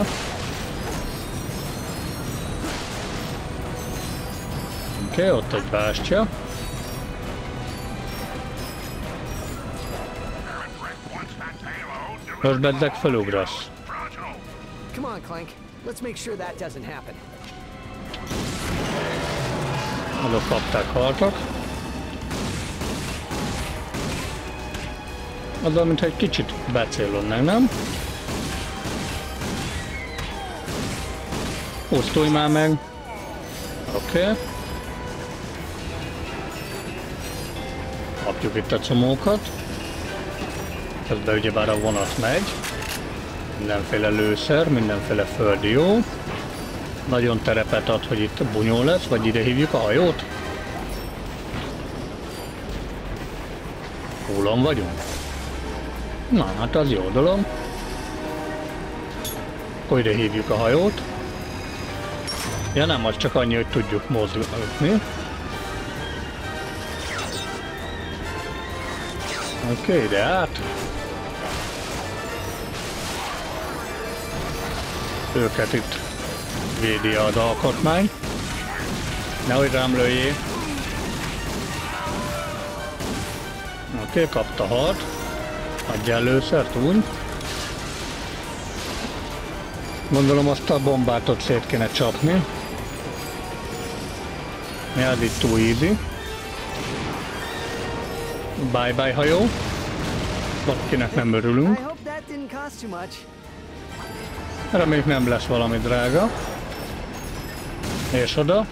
Oké, okay, ott egy bástya. Most beddek felugrasz.
Come on, Clank. Let's make sure that doesn't happen.
Azok kapták haltak. Azzal, mintha egy kicsit becélodnánk, nem? Pusztulj már meg. Oké. Okay. Kapjuk itt a comókat. Közben ugyebár a vonat megy. Mindenféle lőszer, mindenféle földi jó. Nagyon terepet ad, hogy itt bunyó lesz, vagy ide hívjuk a hajót? Hólon vagyunk? Na, hát az jó dolog. Akkor ide hívjuk a hajót. Ja nem, az csak annyi, hogy tudjuk mozgatni. Oké, okay, ide át. Őket itt védi az alkotmány. Nehogy rám lőjé. Oké, kapta hat. Adja előszert úgy. Gondolom azt a bombát ott szét kéne csapni. Mi az itt túl easy. Bye bye hajó. Valakinek nem örülünk. Reméljük nem lesz valami drága. És oda.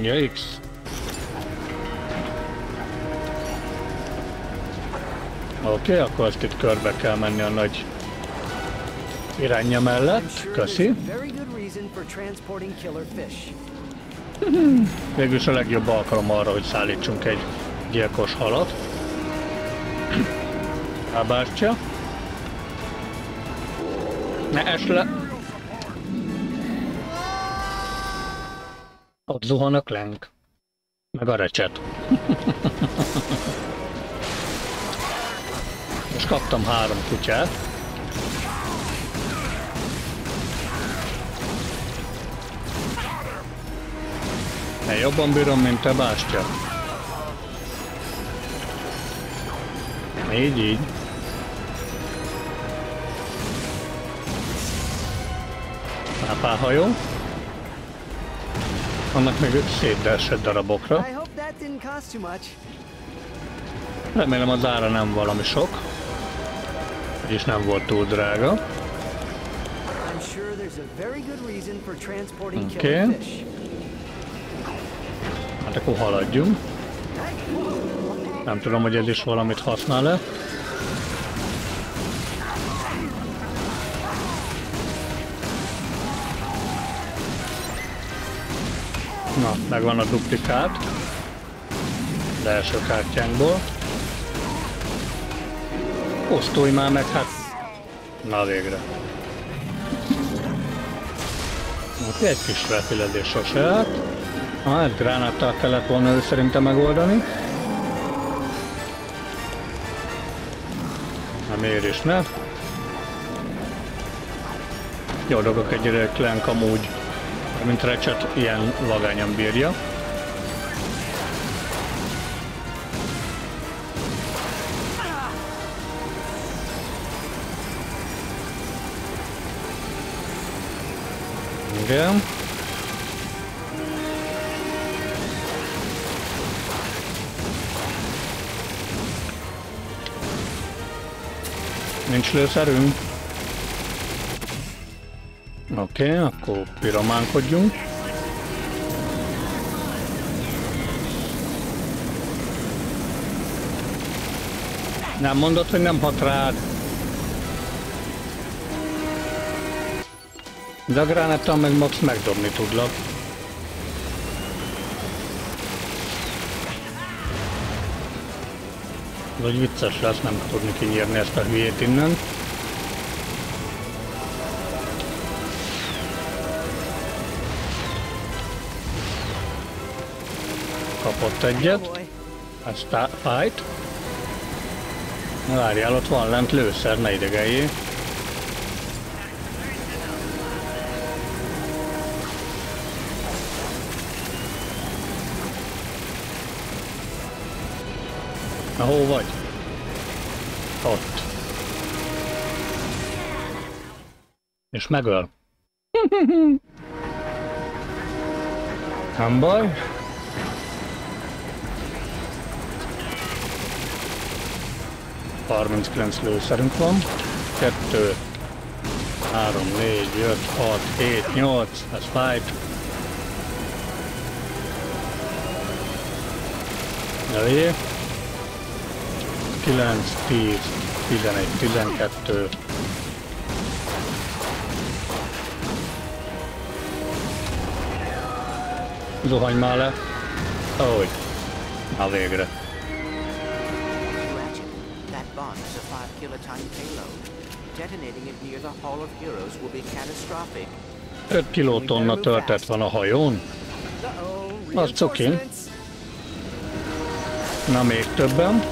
Yikes. Oké, okay, akkor ezt itt körbe kell menni a nagy irányja mellett. Köszi. Végülis a legjobb alkalom arra, hogy szállítsunk egy gyilkos halat. Ábártja. Ne es le. Ott zuhan a klenk. Meg a recset. Most kaptam három kutyát. Ne jobban bírom, mint te bástya. Így, így. Pápáhajó. Annak még szétdersett darabokra. Remélem az ára nem valami sok. És nem volt túl drága. Oké. Okay. Hát akkor haladjunk. Nem tudom, hogy ez is valamit használ-e. Na, megvan a duplikát. Az első kártyánkból. Osztolj már meg, hát... Na végre. Ott egy kis repülődés sose hát. Hát gránáttal kellett volna ő szerintem megoldani. Nem ér is, ne? Jó dolgok egy Clank amúgy, mint Ratchet ilyen vagányan bírja. Igen. Nincs lőszerünk. Oké, okay, akkor pirománkodjunk. Nem mondod, hogy nem hat rád. De a gránáttal meg max megdobni tudlak. Vagy vicces lesz nem tudni kinyírni ezt a hülyét innen. Kapott egyet. Ez. Na várjál, ott van lent lőszer, ne idegeljél. Na hol vagy? Ott. És megöl. Nem baj. 39 lőszerünk van. 2, 3, 4, 5, 6, 7, 8, ez fight. Elé. 9, 10, 11, 12. Zuhany már le. Ahogy. Na végre. Kiloton payload. Detonating it near the Hall of Heroes will be catastrophic. 5 kilotonna töltet van a hajón. Az cuki. Na még többen.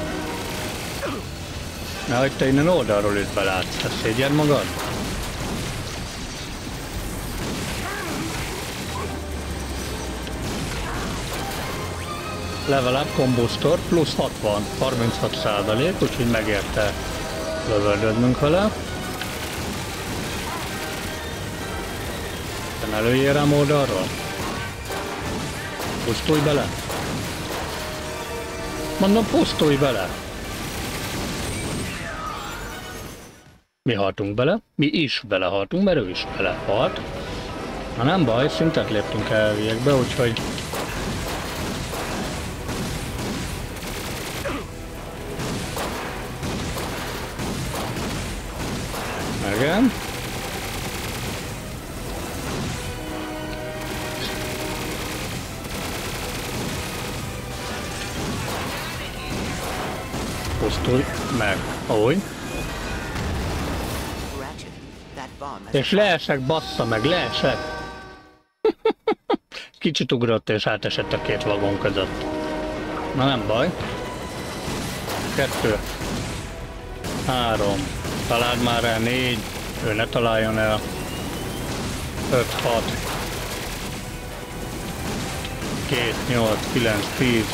Na, hogy te innen oldalról is belátsz. Ezt szégyen magad? Level up combustor plusz 60, 36 százalék, úgyhogy megérte lövöldöznünk vele. Te ne lőjél rám oldalról. Pusztulj bele. Mondom, pusztulj bele. Mi haltunk bele, mi is belehaltunk, mert ő is belehalt. Na nem baj, szintet léptünk elviekbe, úgyhogy Ahogy. És leesek, bassza meg, leesek. Kicsit ugrott és átesett a két vagon között. Na nem baj. Kettő. Három. Találd már el négy, ő ne találjon el. 5, 6, 2, 8, 9, 10,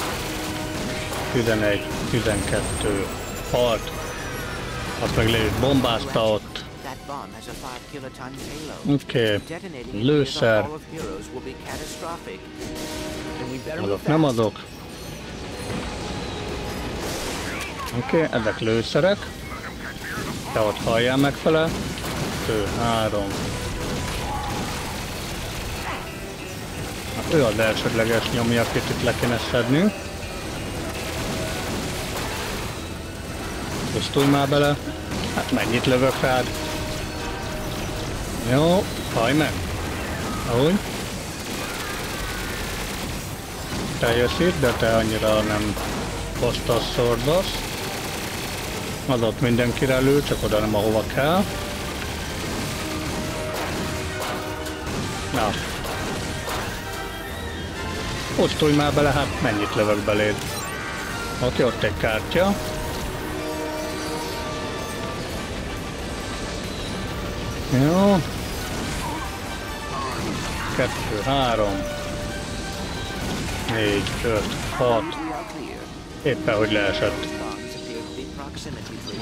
11, 12, 6. Azt meg le is bombázta ott. Oké, okay. lőszer. Azok nem azok. Oké, okay, ezek lőszerek. Te ott halljál megfele. Kettő, három. Hát ő az elsődleges nyomja, akit itt le kéne szedni. Pusztulj már bele. Hát mennyit lövök rád? Jó, hajj meg. Ahogy. Te jössz itt, de te annyira nem hoztasz szordasz. Adott mindenkire elő, csak oda nem ahova kell. Na. Osztulj már bele, hát mennyit lövök beléd. Ott egy kártya. Jó. Kettő, három. Négy, öt, hat. Éppen, hogy leesett.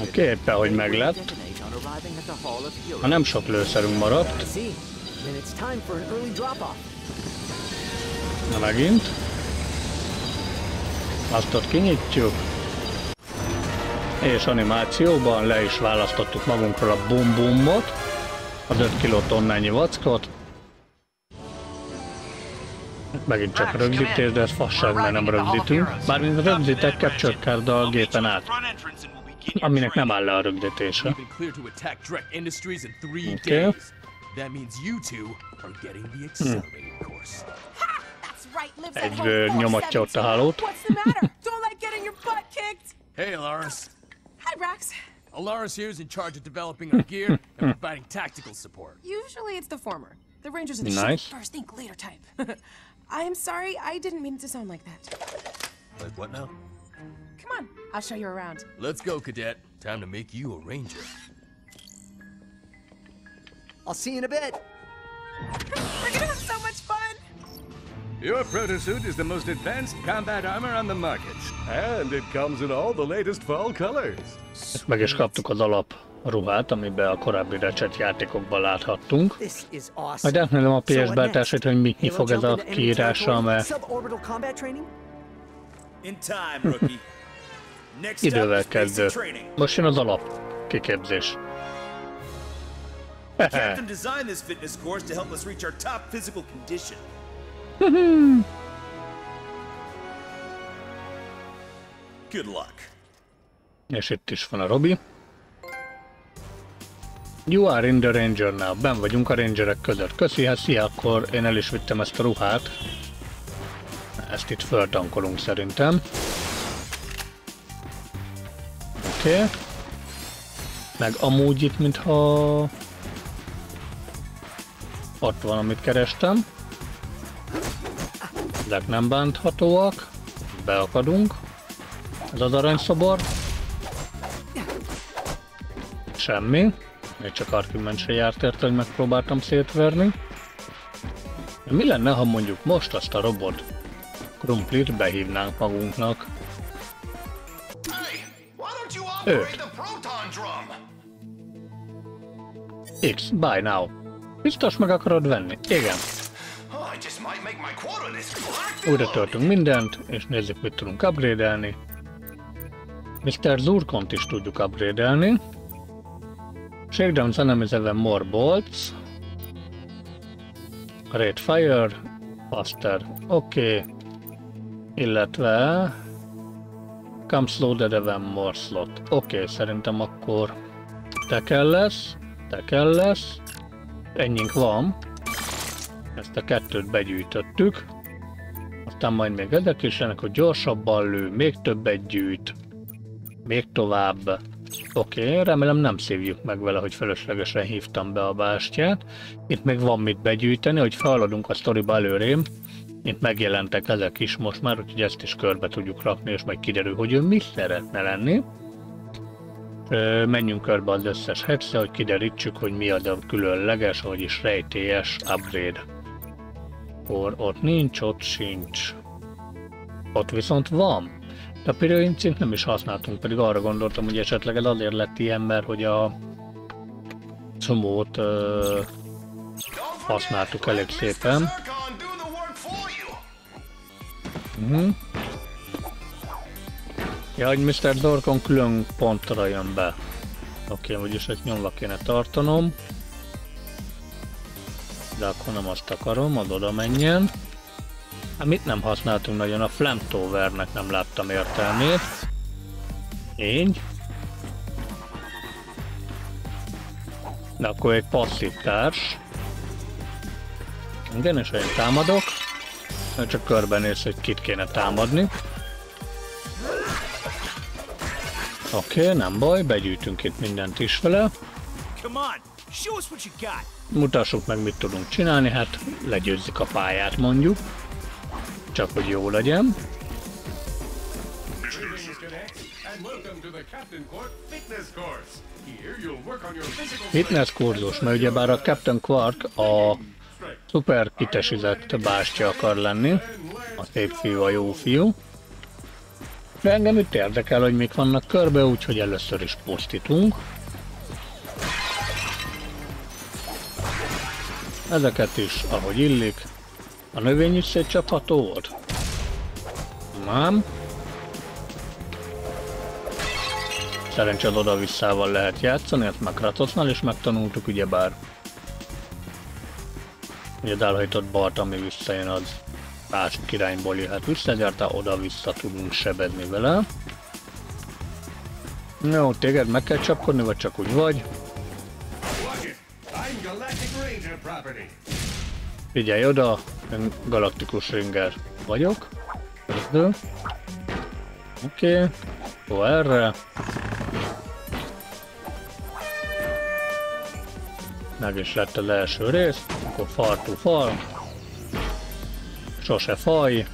Oké, éppen, hogy meglett. Ha nem sok lőszerünk maradt. Na megint. Azt ott kinyitjuk. És animációban le is választottuk magunkról a bum bumot, az 5 kilotonnányi vackot. Megint csak rögzítés, de ez fasság, mert nem rögzítünk. Bármint rögzítek capture card a gépen át aminek nem áll le a rögzítése. Oké. Okay. Egy nyomatja ott a hálót.
Hey, Alaris.
Hi, Brax.
Alaris here is in charge of developing our gear and providing tactical support.
Usually it's the former. The Rangers are the
Nice.
first, think later type. I am sorry, I didn't mean it to sound like that.
Like what now?
Come on, I'll show you around.
Let's go, cadet. Time to make you a ranger.
I'll see you in a bit.
We're gonna have so much fun!
Your protosuit is the most advanced combat armor on the market. And it comes in all the latest fall colors.
Ezt meg is kaptuk az alap ruhát, amiben a korábbi Ratchet játékokban láthattunk. Majd átnézem a PS
what
beltásait, hogy mit mi fog ez a
territory?
mert idővel kezdő. Most jön az alap kiképzés.
Captain designed this fitness course to help us reach our top physical condition. Good luck.
És itt is van a Robi. You are in the Ranger now. Ben vagyunk a Rangerek között. Köszi, hát szia, akkor én el is vittem ezt a ruhát. Ezt itt föltankolunk szerintem. Oké. Okay. Meg amúgy itt, mintha... Ott van, amit kerestem. Ezek nem bánthatóak. Beakadunk. Ez az aranyszobor. Semmi. Még csak argument se járt érte, hogy megpróbáltam szétverni. Mi lenne, ha mondjuk most azt a robot krumplit behívnánk magunknak? Őt. X, buy now. Biztos meg akarod venni? Igen. Újra töltünk mindent, és nézzük, mit tudunk upgrade-elni. Mr. Zurkont is tudjuk upgrade-elni. Shakedowns enemies even more bolts. Rate fire. Faster. Oké. Okay. Illetve... Comes loaded even more slot. Oké, okay, szerintem akkor... Tekel lesz. Tekel lesz. Ennyink van. Ezt a kettőt begyűjtöttük. Aztán majd még ezek is jönnek, hogy gyorsabban lő, még többet gyűjt, még tovább. Oké, okay, remélem nem szívjuk meg vele, hogy fölöslegesen hívtam be a bástyát. Itt még van mit begyűjteni, hogy feladunk a sztoriba előrém. Itt megjelentek ezek is most már, úgyhogy ezt is körbe tudjuk rakni, és majd kiderül, hogy ő mi szeretne lenni. Ö, menjünk körbe az összes hexe, hogy kiderítsük, hogy mi az a különleges, vagyis rejtélyes upgrade. Or, ott nincs, ott sincs. Ott viszont van. De a piroincint nem is használtunk, pedig arra gondoltam, hogy esetleg ez azért lett ilyen, mert hogy a csomót ö, használtuk elég szépen. Uh-huh. Ja, hogy Mr. Dorkon külön pontra jön be. Oké, okay, vagyis ezt nyomva kéne tartanom. De akkor nem azt akarom, ad oda menjen. Hát mit nem használtunk nagyon? A Flametowernek nem láttam értelmét. Így. De akkor egy passzív társ. Igen, és én támadok. Csak körbenéz, hogy kit kéne támadni. Oké, okay, nem baj, begyűjtünk itt mindent is vele.
Come on, show us what you got.
Mutassuk meg, mit tudunk csinálni, hát legyőzzük a pályát mondjuk. Csak hogy jó legyen. Fitness kurzus, mert ugyebár a Captain Quark a szuper kitesizett bástya akar lenni. A szép fiú, a jó fiú. De engem itt érdekel, hogy mik vannak körbe, úgyhogy először is pusztítunk. Ezeket is, ahogy illik. A növény is szétcsapható volt? Nem. Szerencsé az oda-visszával lehet játszani, ezt meg Kratosnál is megtanultuk, ugyebár. Ugye elhajtott balt, ami visszajön, az másik irányból jöhet vissza, egyáltalán oda-vissza tudunk sebedni vele. Jó, téged meg kell csapkodni, vagy csak úgy vagy? Figyelj oda, én galaktikus ringer vagyok. Kezdő. Oké. Okay. Akkor erre. Meg is lett az első rész. Akkor far to far. Sose faj.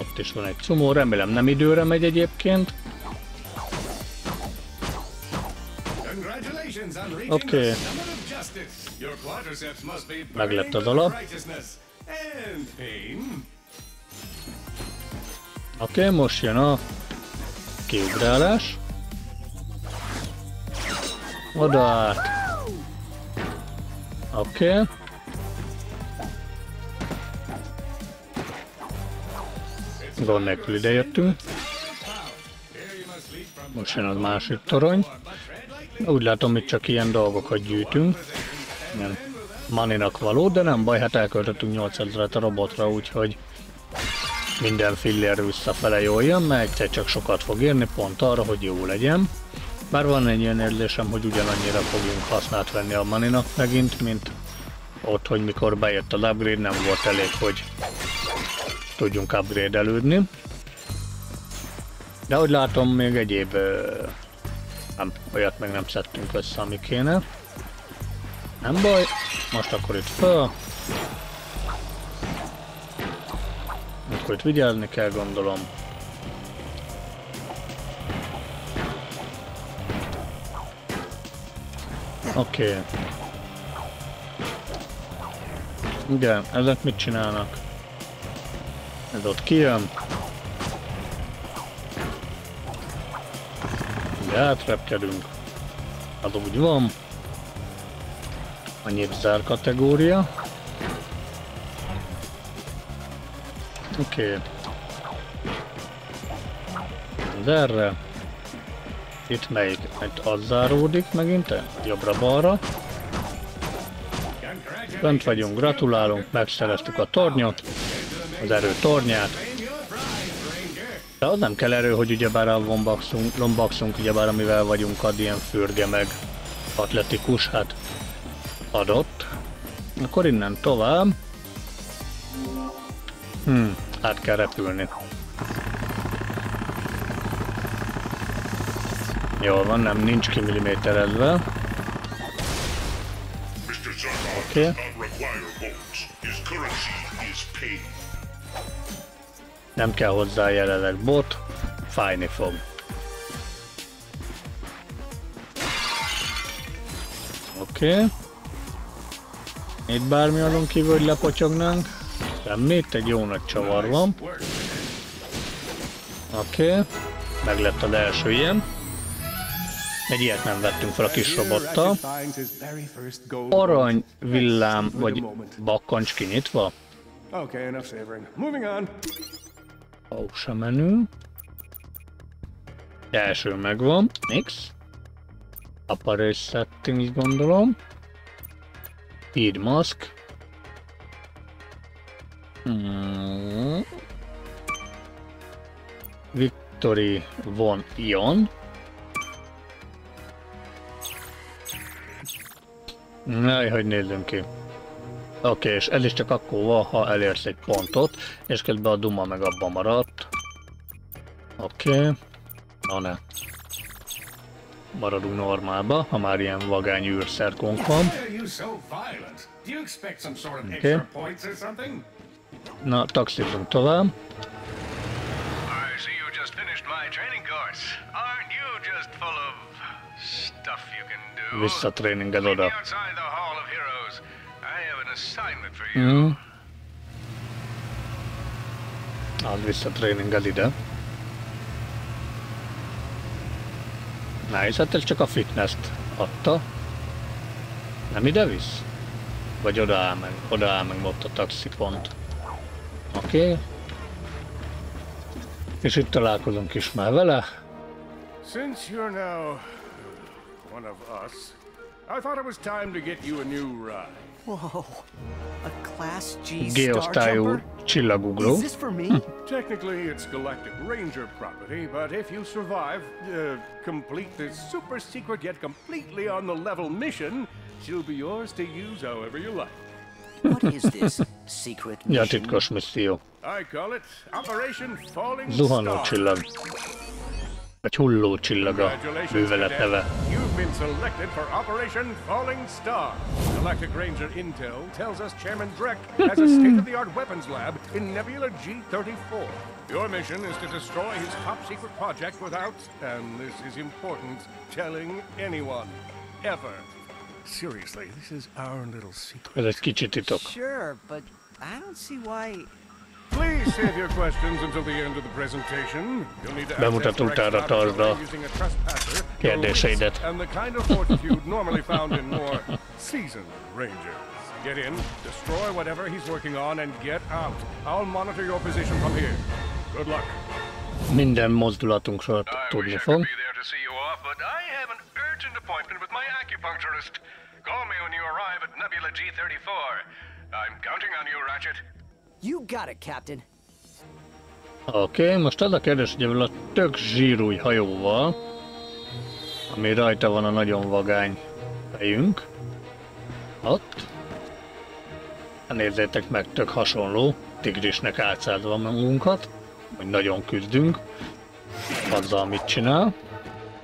Ott is van egy csomó, remélem nem időre megy egyébként. Oké. Okay. Meg lett az alap. Oké, okay, most jön a kiugrálás. Oda át. Oké. Okay. Gond nélkül idejöttünk. Most jön az másik torony. Úgy látom, itt csak ilyen dolgokat gyűjtünk. Ilyen maninak való, de nem baj, hát elköltöttünk 8000 a robotra, úgyhogy minden fillér visszafele jól jön, mert egyszer csak sokat fog érni, pont arra, hogy jó legyen. Bár van egy ilyen érzésem, hogy ugyanannyira fogjunk hasznát venni a maninak megint, mint ott, hogy mikor bejött a upgrade, nem volt elég, hogy tudjunk upgrade-elődni. De ahogy látom, még egyéb nem, olyat meg nem szedtünk össze, ami kéne. Nem baj, most akkor itt föl. Akkor itt vigyázni kell, gondolom. Oké. Okay. Igen, ezek mit csinálnak? Ez ott kijön. Ugye átrepkedünk. Az úgy van. A népzár kategória. Oké. Okay. Az erre. Itt melyik? Itt az záródik megint? Jobbra-balra. Bent vagyunk, gratulálunk, megszereztük a tornyot, az erő tornyát. De az nem kell erő, hogy ugyebár a lombaxunk, lombaxunk ugyebár amivel vagyunk ad ilyen fürge meg atletikus, hát adott. Akkor innen tovább. Hm, át kell repülni. Jól van, nem nincs kimilliméterezve. Oké. Okay. Nem kell hozzá jelenleg bot, fájni fog. Oké. Okay. Itt bármi azon kívül, hogy lepocsognánk. Semmit, egy jó nagy csavar van. Oké. Okay. Meg lett az első ilyen. Egy ilyet nem vettünk fel a kis robottal. Arany villám vagy bakkancs kinyitva. Moving on. Pausa menü. Első megvan. Mix. Apparel settings gondolom. Feed mask. Hmm. Victory von Ion. Na, hogy nézzünk ki. Oké, okay, és ez is csak akkor van, ha elérsz egy pontot, és közben a Duma meg abban maradt. Oké. Okay. Na ne. Maradunk normálba, ha már ilyen vagány űrszerkónk van. Oké. Okay. Na, taxizunk tovább. Visszatréninged oda. Mm. Az visszatréninged ide. Nice, hát ez csak a fitness-t adta. Nem ide visz? Vagy oda áll meg, oda áll meg ott a taxipont. Oké. Okay. És itt találkozunk is már vele. Since you're now one of us, I thought it was time to get you a new ride. Whoa, a Class G Geosztályú csillagugró. Is this for me? Technically, it's Galactic Ranger property, but if you survive, uh, complete this super secret yet completely on the level mission, she'll be yours to use however you like. What is this secret mission? Ja, titkos misszió. I call it Operation Falling Zuhanó csillag. Vagy hulló csillag a művelet neve.
You've been selected for Operation Falling Star. Galactic Ranger Intel tells us Chairman Drek has a state-of-the-art weapons lab in Nebula G-34. Your mission is to destroy his top-secret project without, and this is important, telling anyone. Ever. Seriously, this is our little secret.
Ez egy kicsit titok.
Sure, but I don't see why.
Please save your questions until the end of the presentation. You'll need to
Bemutató utára tartsd a
using a trespasser,
kérdéseidet.
and the kind of fortitude normally found in more seasoned rangers. Get in, destroy whatever he's working on, and get out. I'll monitor your position from here. Good luck.
Minden mozdulatunkról tudni fog.
there to see you off, but I have an urgent appointment with my acupuncturist. Call me when you arrive at Nebula G34. I'm counting on you, Ratchet.
You got it, Captain.
Oké, okay, most az a kérdés, hogy a tök zsírúj hajóval, ami rajta van a nagyon vagány fejünk, ott, nézzétek meg, tök hasonló, tigrisnek átszázva magunkat, hogy nagyon küzdünk, azzal mit csinál,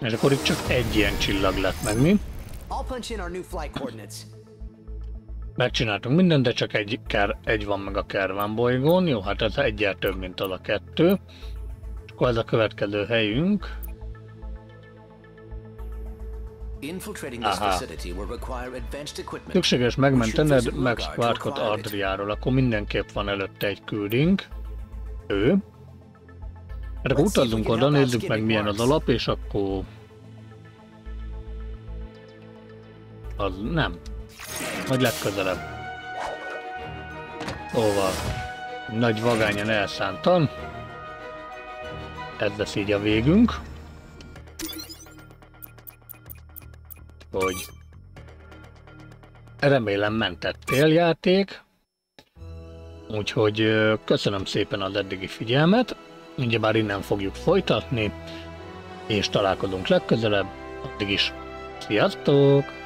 és akkor itt csak egy ilyen csillag lett meg mi.
I'll punch in our new flight coordinates.
Megcsináltunk mindent, de csak egy, ker, egy van meg a Kerván bolygón. Jó, hát ez egyel több, mint az a kettő. És akkor ez a következő helyünk. Aha. Szükséges megmentened Max Quarkot Adriáról, akkor mindenképp van előtte egy küldünk. Ő. Hát akkor utazzunk oda, nézzük meg milyen az alap, és akkor... Az nem. Majd legközelebb. Szóval, nagy vagányan elszántan. Ez lesz így a végünk. Hogy remélem mentettél játék. Úgyhogy köszönöm szépen az eddigi figyelmet. Ugyebár innen fogjuk folytatni, és találkozunk legközelebb. Addig is. Sziasztok!